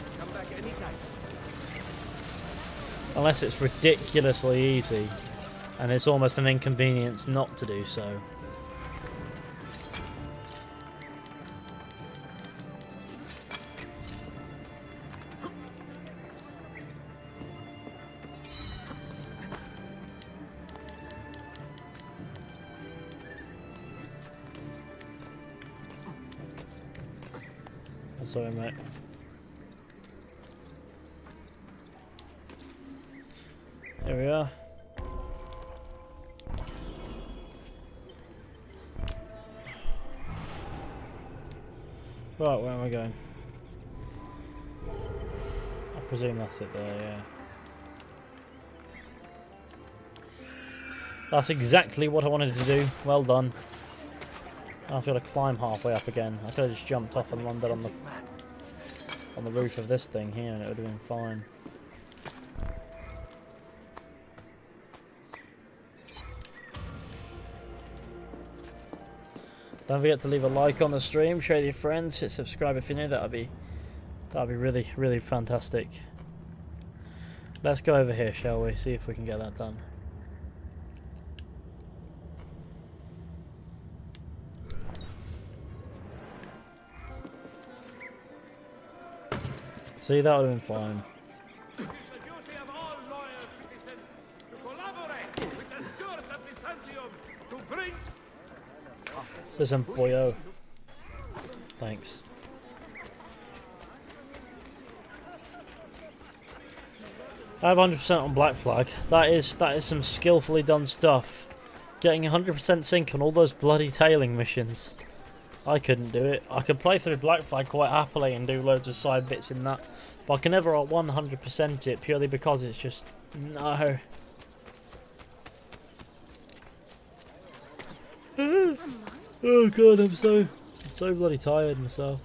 Unless it's ridiculously easy, and it's almost an inconvenience not to do so. Sorry, mate. There we are. Right, where am I going? I presume that's it there, yeah. That's exactly what I wanted to do. Well done. I have got to climb halfway up again. I could have just jumped off and landed on the on the roof of this thing here and it would have been fine. Don't forget to leave a like on the stream, share with your friends, hit subscribe if you're new, that'd be that'd be really, really fantastic. Let's go over here, shall we? See if we can get that done. See, that would have been fine. Listen, boyo. Thanks. I have 100% on Black Flag. That is that is some skillfully done stuff. Getting 100% sync on all those bloody tailing missions. I couldn't do it. I could play through Black Flag quite happily and do loads of side bits in that. But I can never 100% it purely because it's just... No. Oh god, I'm so... So bloody tired myself.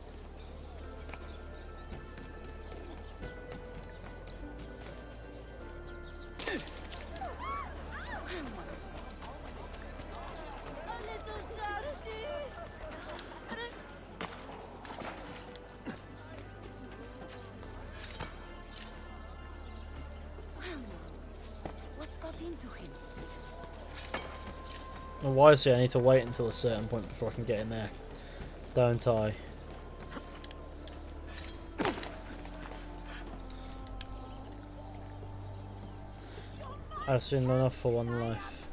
And wisely, I need to wait until a certain point before I can get in there. Don't I? I've seen enough for one life.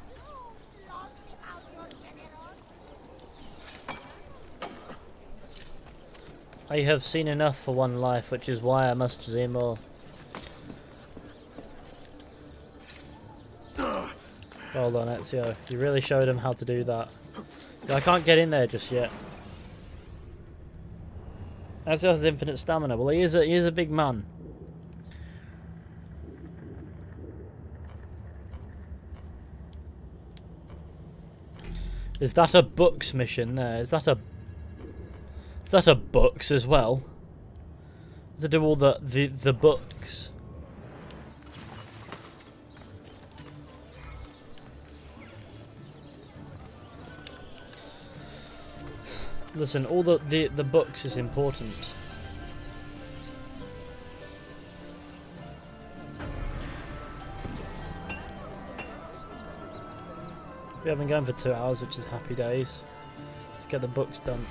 I have seen enough for one life, which is why I must see more. Hold on, Ezio. You really showed him how to do that. I can't get in there just yet. Ezio has infinite stamina. Well, he is a, he is a big man. Is that a books mission there? Is that a... Is that a books as well? Does it do all the, the, the books? Listen, all the, the, the books is important. We have been going for two hours, which is happy days. Let's get the books done.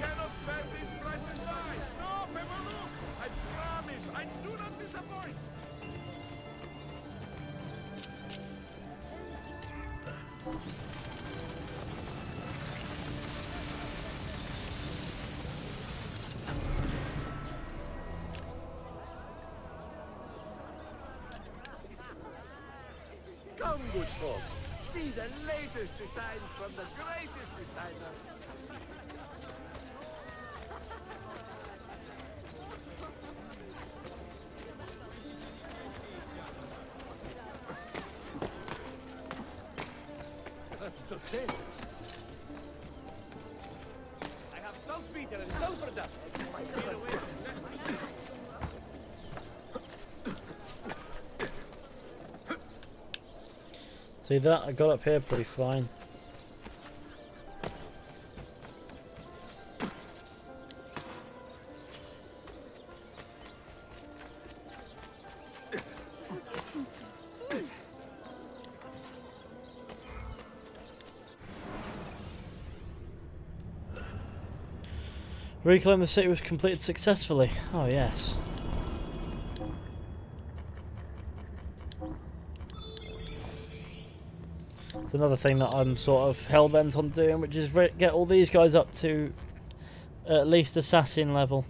See that? I got up here pretty fine. Reclaim the city was completed successfully. Oh yes. Another thing that I'm sort of hell bent on doing, which is get all these guys up to at least assassin level.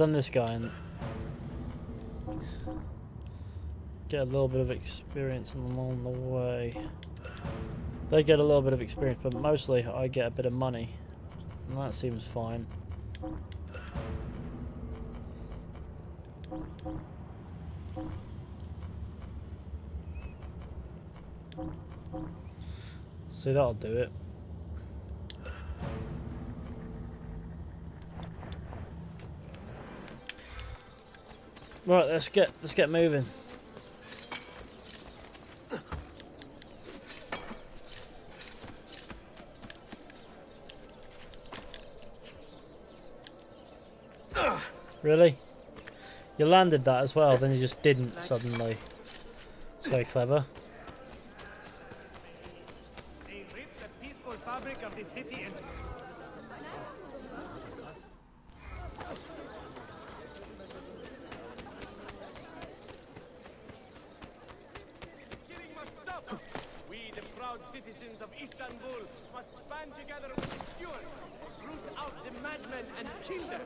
Send this guy in. Get a little bit of experience along the way. They get a little bit of experience, but mostly I get a bit of money. And that seems fine. So that'll do it. Right, let's get let's get moving. Really? You landed that as well, then you just didn't suddenly. It's very clever. They ripped the peaceful fabric of the city and... Killing must stop! We, the proud citizens of Istanbul, must band together with the stewards, root out the madmen and kill them!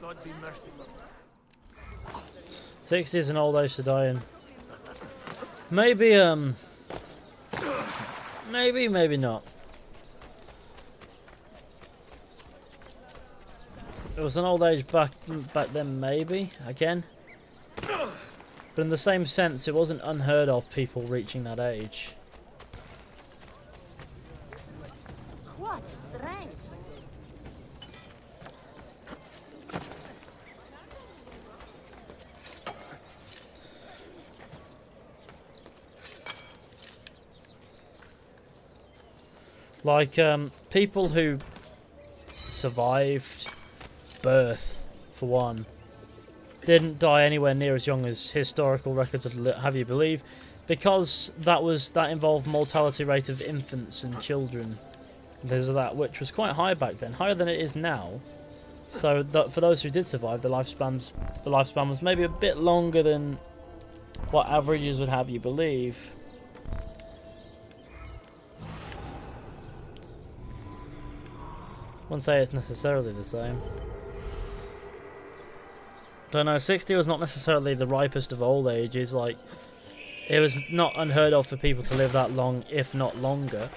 God be merciful. 60 is an old age to die in. Maybe, um... Maybe, maybe not. It was an old age back back then, maybe, again. But in the same sense, it wasn't unheard of people reaching that age. Like, um, people who survived birth, for one, didn't die anywhere near as young as historical records have you believe, because that was that involved mortality rate of infants and children. There's that, which was quite high back then, higher than it is now. So that for those who did survive, the lifespans the lifespan was maybe a bit longer than what averages would have you believe. Wouldn't say it's necessarily the same. Don't know, 60 was not necessarily the ripest of old ages, like, it was not unheard of for people to live that long, if not longer.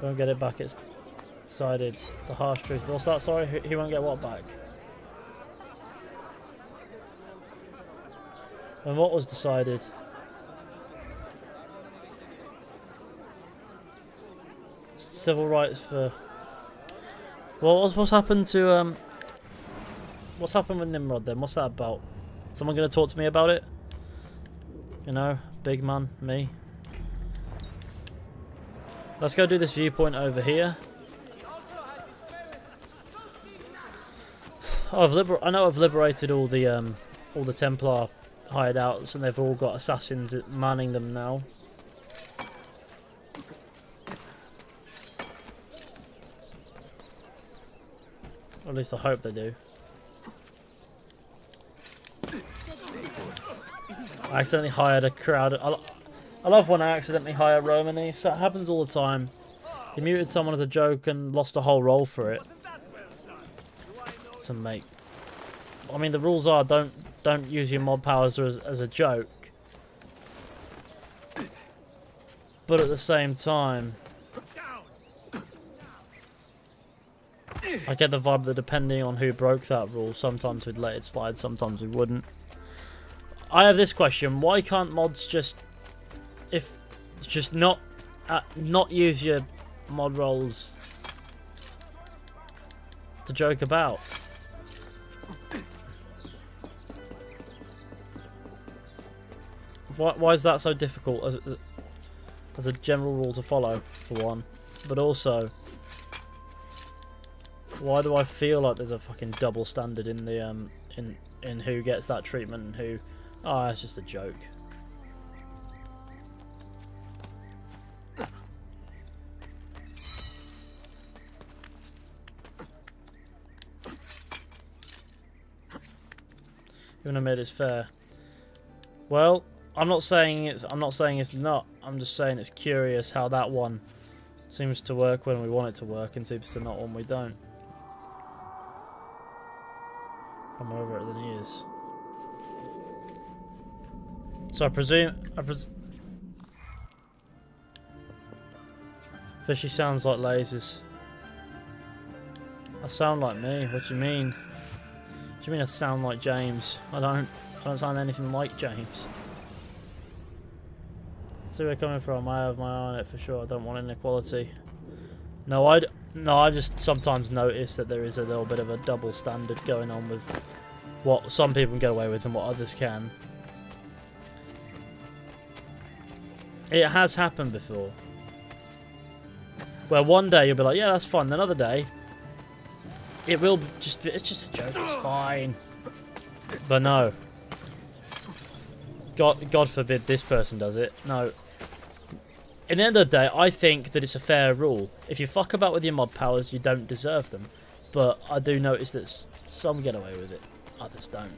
Don't get it back, it's decided. The harsh truth. What's that? Sorry, he won't get what back? And what was decided? Civil rights for. Well, what's, what's happened to um? What's happened with Nimrod then? What's that about? Someone gonna talk to me about it? You know, big man, me. Let's go do this viewpoint over here. I've liber I know I've liberated all the um all the Templar hideouts and they've all got assassins manning them now. At least I hope they do. I accidentally hired a crowd. I, I love when I accidentally hire Romanies. That happens all the time. You muted someone as a joke and lost a whole role for it. Some mate. I mean, the rules are don't don't use your mod powers as, as a joke. But at the same time, I get the vibe that depending on who broke that rule, sometimes we'd let it slide, sometimes we wouldn't. I have this question: Why can't mods just, if just not, uh, not use your mod rolls to joke about? Why, why is that so difficult as, as a general rule to follow, for one? But also, why do I feel like there's a fucking double standard in the um in in who gets that treatment and who? Oh, it's just a joke. Even I made it fair. Well, I'm not saying it's I'm not saying it's not. I'm just saying it's curious how that one seems to work when we want it to work and seems to not when we don't. I'm over it than he is. So I presume I pres Fishy sounds like LazerzZ. I sound like me. What do you mean? Do you mean I sound like James? I don't. I don't sound anything like James. See where coming from. I have my eye on it for sure. I don't want inequality. No, I no. I just sometimes notice that there is a little bit of a double standard going on with what some people can get away with and what others can. It has happened before. Where one day you'll be like, yeah, that's fine. Another day, it will just be, it's just a joke. It's fine. But no. God, God forbid this person does it. No. In the end of the day, I think that it's a fair rule. If you fuck about with your mod powers, you don't deserve them. But I do notice that some get away with it, others don't.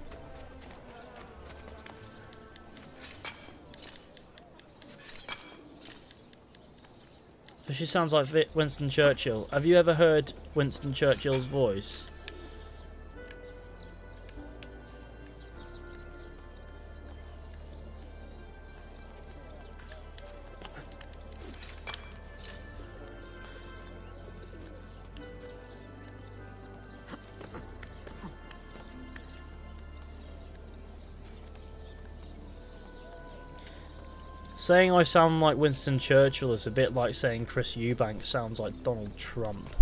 So she sounds like Winston Churchill. Have you ever heard Winston Churchill's voice? Saying I sound like Winston Churchill is a bit like saying Chris Eubank sounds like Donald Trump.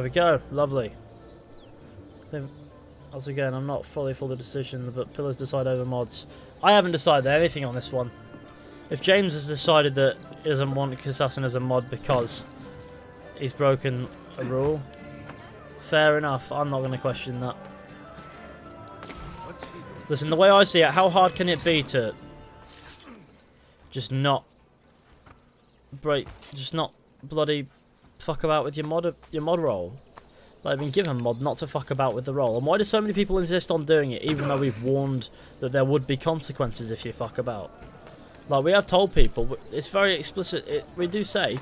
There we go. Lovely. As again, I'm not fully for the decision, but pillars decide over mods. I haven't decided anything on this one. If James has decided that he doesn't want Assassin as a mod because he's broken a rule, fair enough. I'm not going to question that. Listen, the way I see it, how hard can it be to just not break, just not bloody fuck about with your mod, your mod roll? Like, I've been given mod not to fuck about with the role. And why do so many people insist on doing it, even though we've warned that there would be consequences if you fuck about? Like, we have told people, it's very explicit, it, we do say,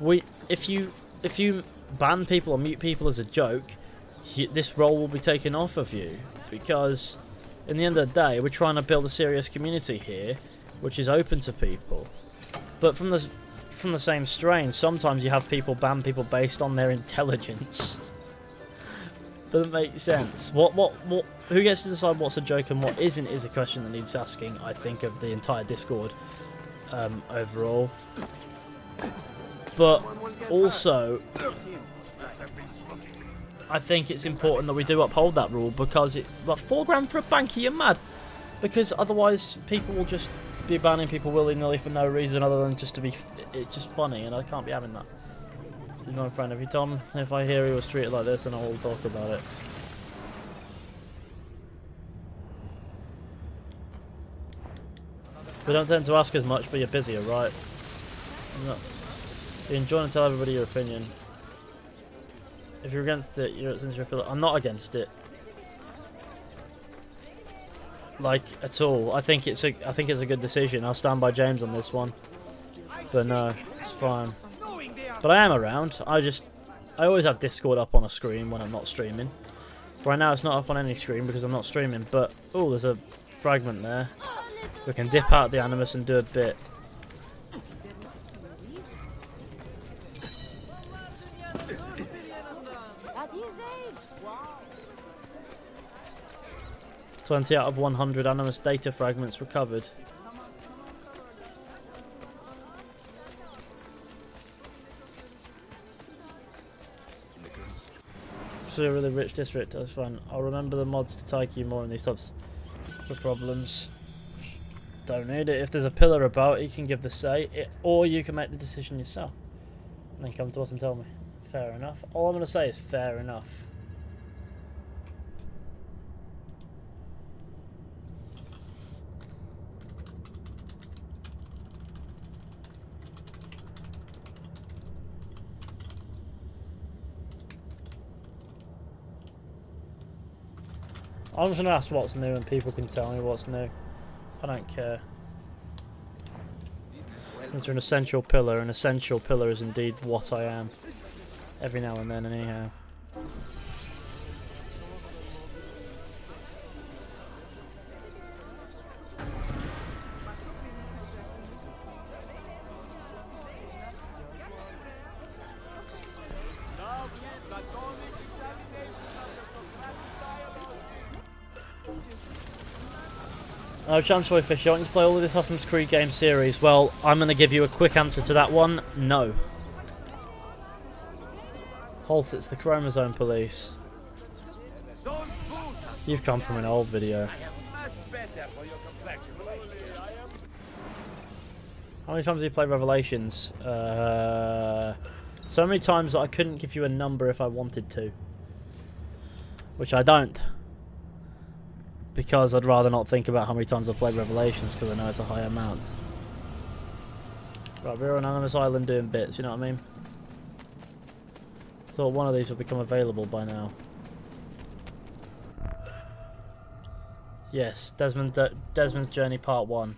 we if you if you ban people or mute people as a joke, you, this role will be taken off of you. Because, in the end of the day, we're trying to build a serious community here, which is open to people. But from the from the same strain, sometimes you have people ban people based on their intelligence. Doesn't make sense. What, what, what? Who gets to decide what's a joke and what isn't is a question that needs asking. I think of the entire Discord um, overall, but also I think it's important that we do uphold that rule because it. But four grand for a banky, you're mad. Because otherwise, people will just be banning people willy nilly for no reason other than just to be. It's just funny, and I can't be having that. He's my friend. You tell him if I hear he was treated like this, then I will talk about it. We don't tend to ask as much, but you're busier, right? Not, you're enjoying to tell everybody your opinion. If you're against it, you're since you're I'm not against it. Like at all. I think it's a I think it's a good decision. I'll stand by James on this one. But no, it's fine. But I am around. I just... I always have Discord up on a screen when I'm not streaming. Right now it's not up on any screen because I'm not streaming. But, oh, there's a fragment there. We can dip out the Animus and do a bit. Twenty out of 100 Animus data fragments recovered. a really rich district, that's fine. I'll remember the mods to take you more in these types of problems. Don't need it. If there's a pillar about, you can give the say, it, or you can make the decision yourself. And then come to us and tell me. Fair enough. All I'm going to say is fair enough. I'm just gonna ask what's new and people can tell me what's new. I don't care. Is there an essential pillar? An essential pillar is indeed what I am. Every now and then anyhow. Oh, Chanchoy Fish, you want to play all of the Assassin's Creed game series? Well, I'm going to give you a quick answer to that one. No. Halt, it's the chromosome police. You've come from an old video. How many times have you played Revelations? Uh, so many times that I couldn't give you a number if I wanted to. Which I don't because I'd rather not think about how many times I've played Revelations because I know it's a high amount. Right, we're on Animus Island doing bits, you know what I mean? Thought one of these would become available by now. Yes, Desmond, uh, Desmond's Journey Part 1.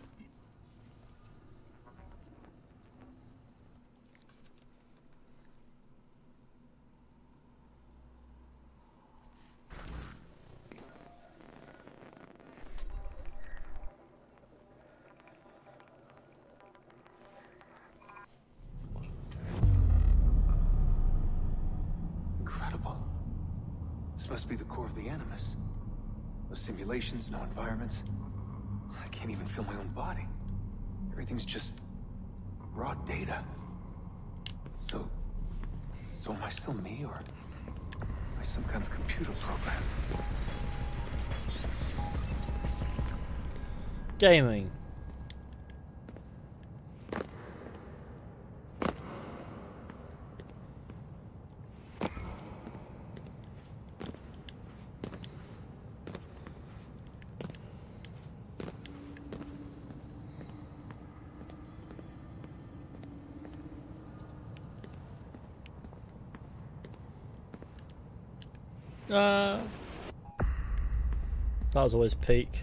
must be the core of the Animus. No simulations, no environments. I can't even feel my own body. Everything's just... raw data. So... so am I still me, or... am I some kind of computer program? Gaming. Uh, that was always peak.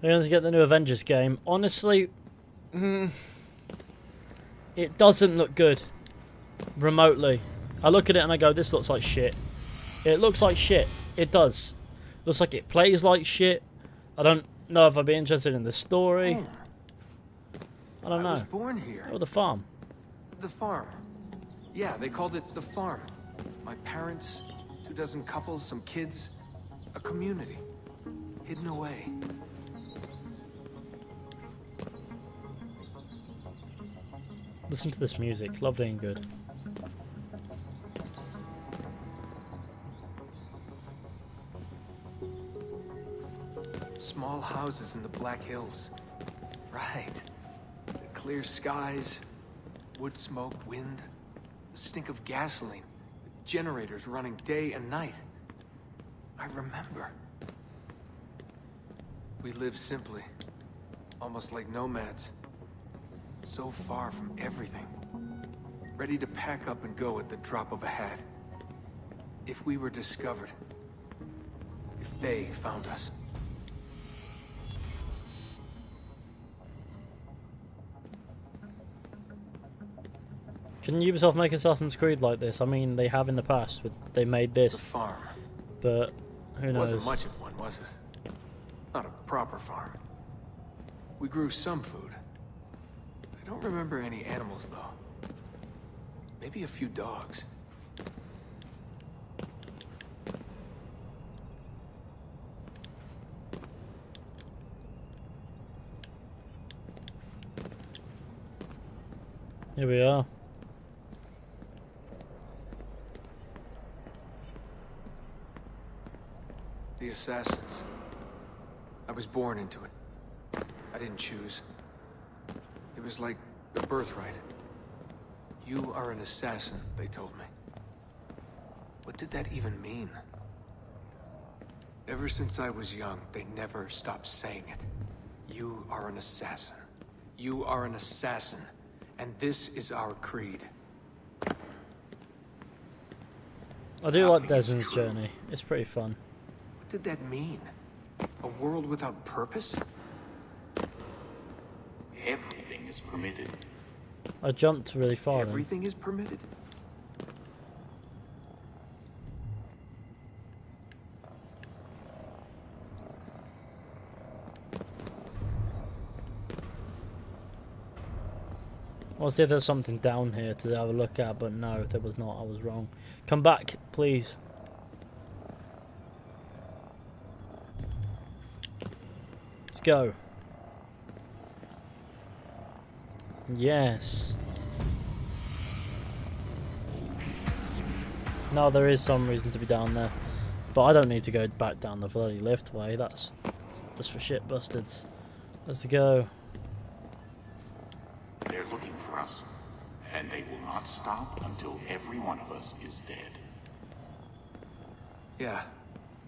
We're going to get the new Avengers game. Honestly, mm, it doesn't look good remotely. I look at it and I go, this looks like shit. It looks like shit. It does. Looks like it plays like shit. I don't know if I'd be interested in the story. Home. I don't know. I was born here. Oh, the farm. The farm. Yeah, they called it the farm. My parents, two dozen couples, some kids, a community. Hidden away. Listen to this music. Lovely and good. Houses in the Black Hills. Right. The clear skies, wood smoke, wind, the stink of gasoline, generators running day and night. I remember. We lived simply, almost like nomads. So far from everything. Ready to pack up and go at the drop of a hat. If we were discovered. If they found us. Can Ubisoft make Assassin's Creed like this? I mean, they have in the past. But they made this. The farm. But who knows? Wasn't much of one, was it? Not a proper farm. We grew some food. I don't remember any animals, though. Maybe a few dogs. Here we are. Assassins. I was born into it. I didn't choose. It was like a birthright. You are an assassin, they told me. What did that even mean? Ever since I was young, they never stopped saying it. You are an assassin. You are an assassin. And this is our creed. I do like Desmond's journey. It's pretty fun. What did that mean? A world without purpose? Everything is permitted. I jumped really far. then. Everything is permitted? I'll see if there's something down here to have a look at, but no, there was not. I was wrong. Come back, please. Let's go. Yes. No, there is some reason to be down there. But I don't need to go back down the bloody lift way. That's, that's just for shit bastards. Let's go. They're looking for us, and they will not stop until every one of us is dead. Yeah,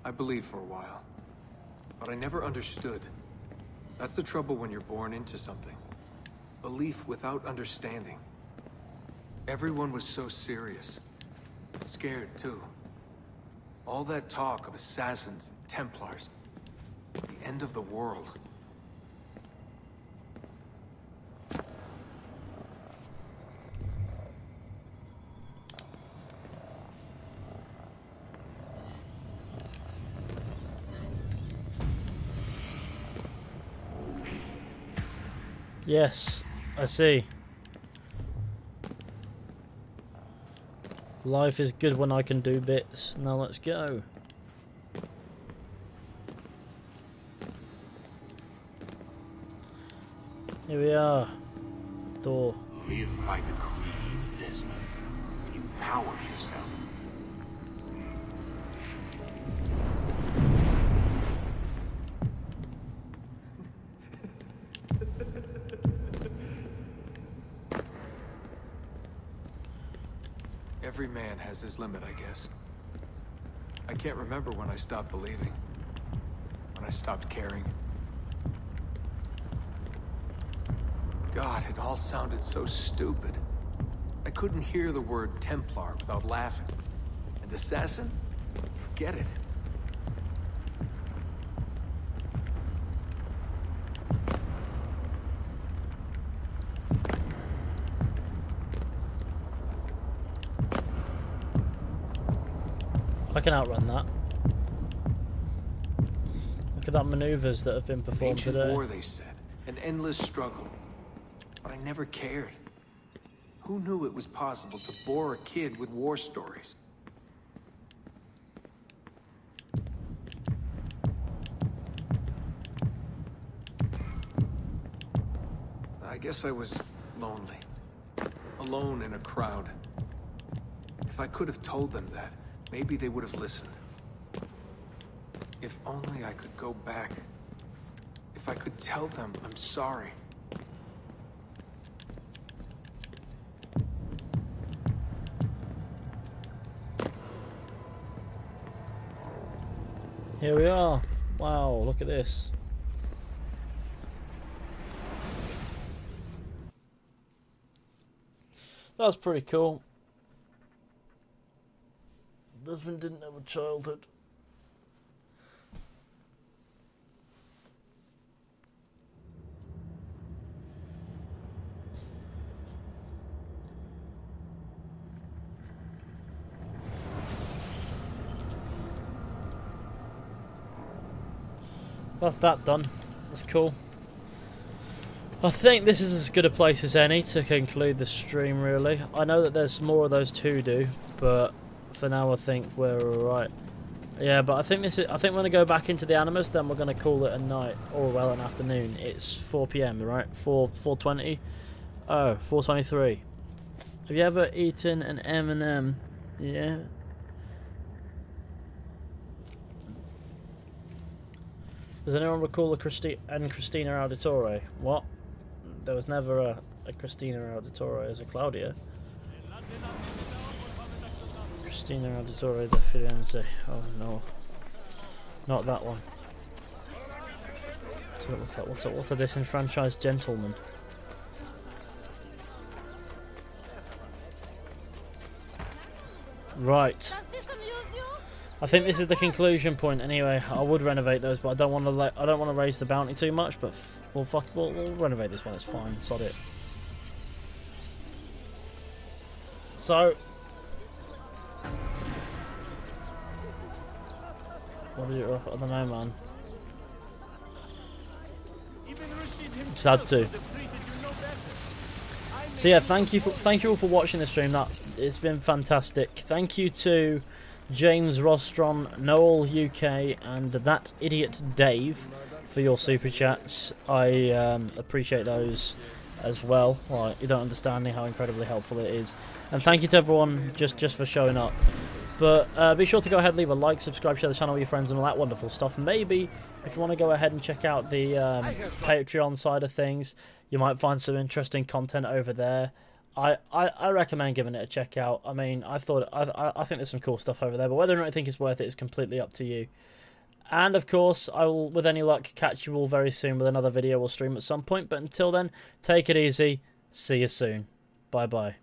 I believed for a while. But I never understood. That's the trouble when you're born into something. Belief without understanding. Everyone was so serious. Scared, too. All that talk of assassins and Templars. The end of the world. Yes, I see. Life is good when I can do bits. Now let's go. Here we are. Door. Live by the creed, Desmond. Empower yourself. Man has his limit, I guess. I can't remember when I stopped believing. When I stopped caring. God, it all sounded so stupid. I couldn't hear the word Templar without laughing. And assassin? Forget it. I can outrun that. Look at that maneuvers that have been performed Ancient today. war, they said. An endless struggle. But I never cared. Who knew it was possible to bore a kid with war stories? I guess I was lonely. Alone in a crowd. If I could have told them that, maybe they would have listened. If only I could go back. If I could tell them I'm sorry. Here we are. Wow, look at this. That was pretty cool. Desmond didn't have a childhood. That's that done. That's cool. I think this is as good a place as any to conclude the stream, really. I know that there's more of those to do, but for now I think we're alright. Yeah, but I think this is, I think we're gonna go back into the Animus, then we're gonna call it a night or well an afternoon. It's 4 p.m. right? 4 4:20. Oh, 4:23. Have you ever eaten an M&M? Yeah. Does anyone recall the Christi and Christina Auditore? What? There was never a, a Christina Auditore as a Claudia. Christina Auditore da Firenze. Oh no. Not that one. What's a, what's a, what's a disenfranchised gentleman? Right. I think this is the conclusion point. Anyway, I would renovate those, but I don't want to. Let, I don't want to raise the bounty too much. But we'll fuck. We'll, we'll renovate this one. It's fine. Sod it. So, what did it? I don't know, man. Just had to. So yeah, thank you for thank you all for watching the stream. That it's been fantastic. Thank you to James Rostron, Noel UK, and that idiot Dave for your super chats. I um, appreciate those as well. well. You don't understand how incredibly helpful it is. And thank you to everyone just just for showing up. But uh, be sure to go ahead, leave a like, subscribe, share the channel with your friends, and all that wonderful stuff. Maybe if you want to go ahead and check out the um, Patreon side of things, you might find some interesting content over there. I, I, I recommend giving it a check out. I mean, I thought I, I I think there's some cool stuff over there, but whether or not I think it's worth it is completely up to you. And of course, I will, with any luck, catch you all very soon with another video or stream at some point. But until then, take it easy. See you soon. Bye bye.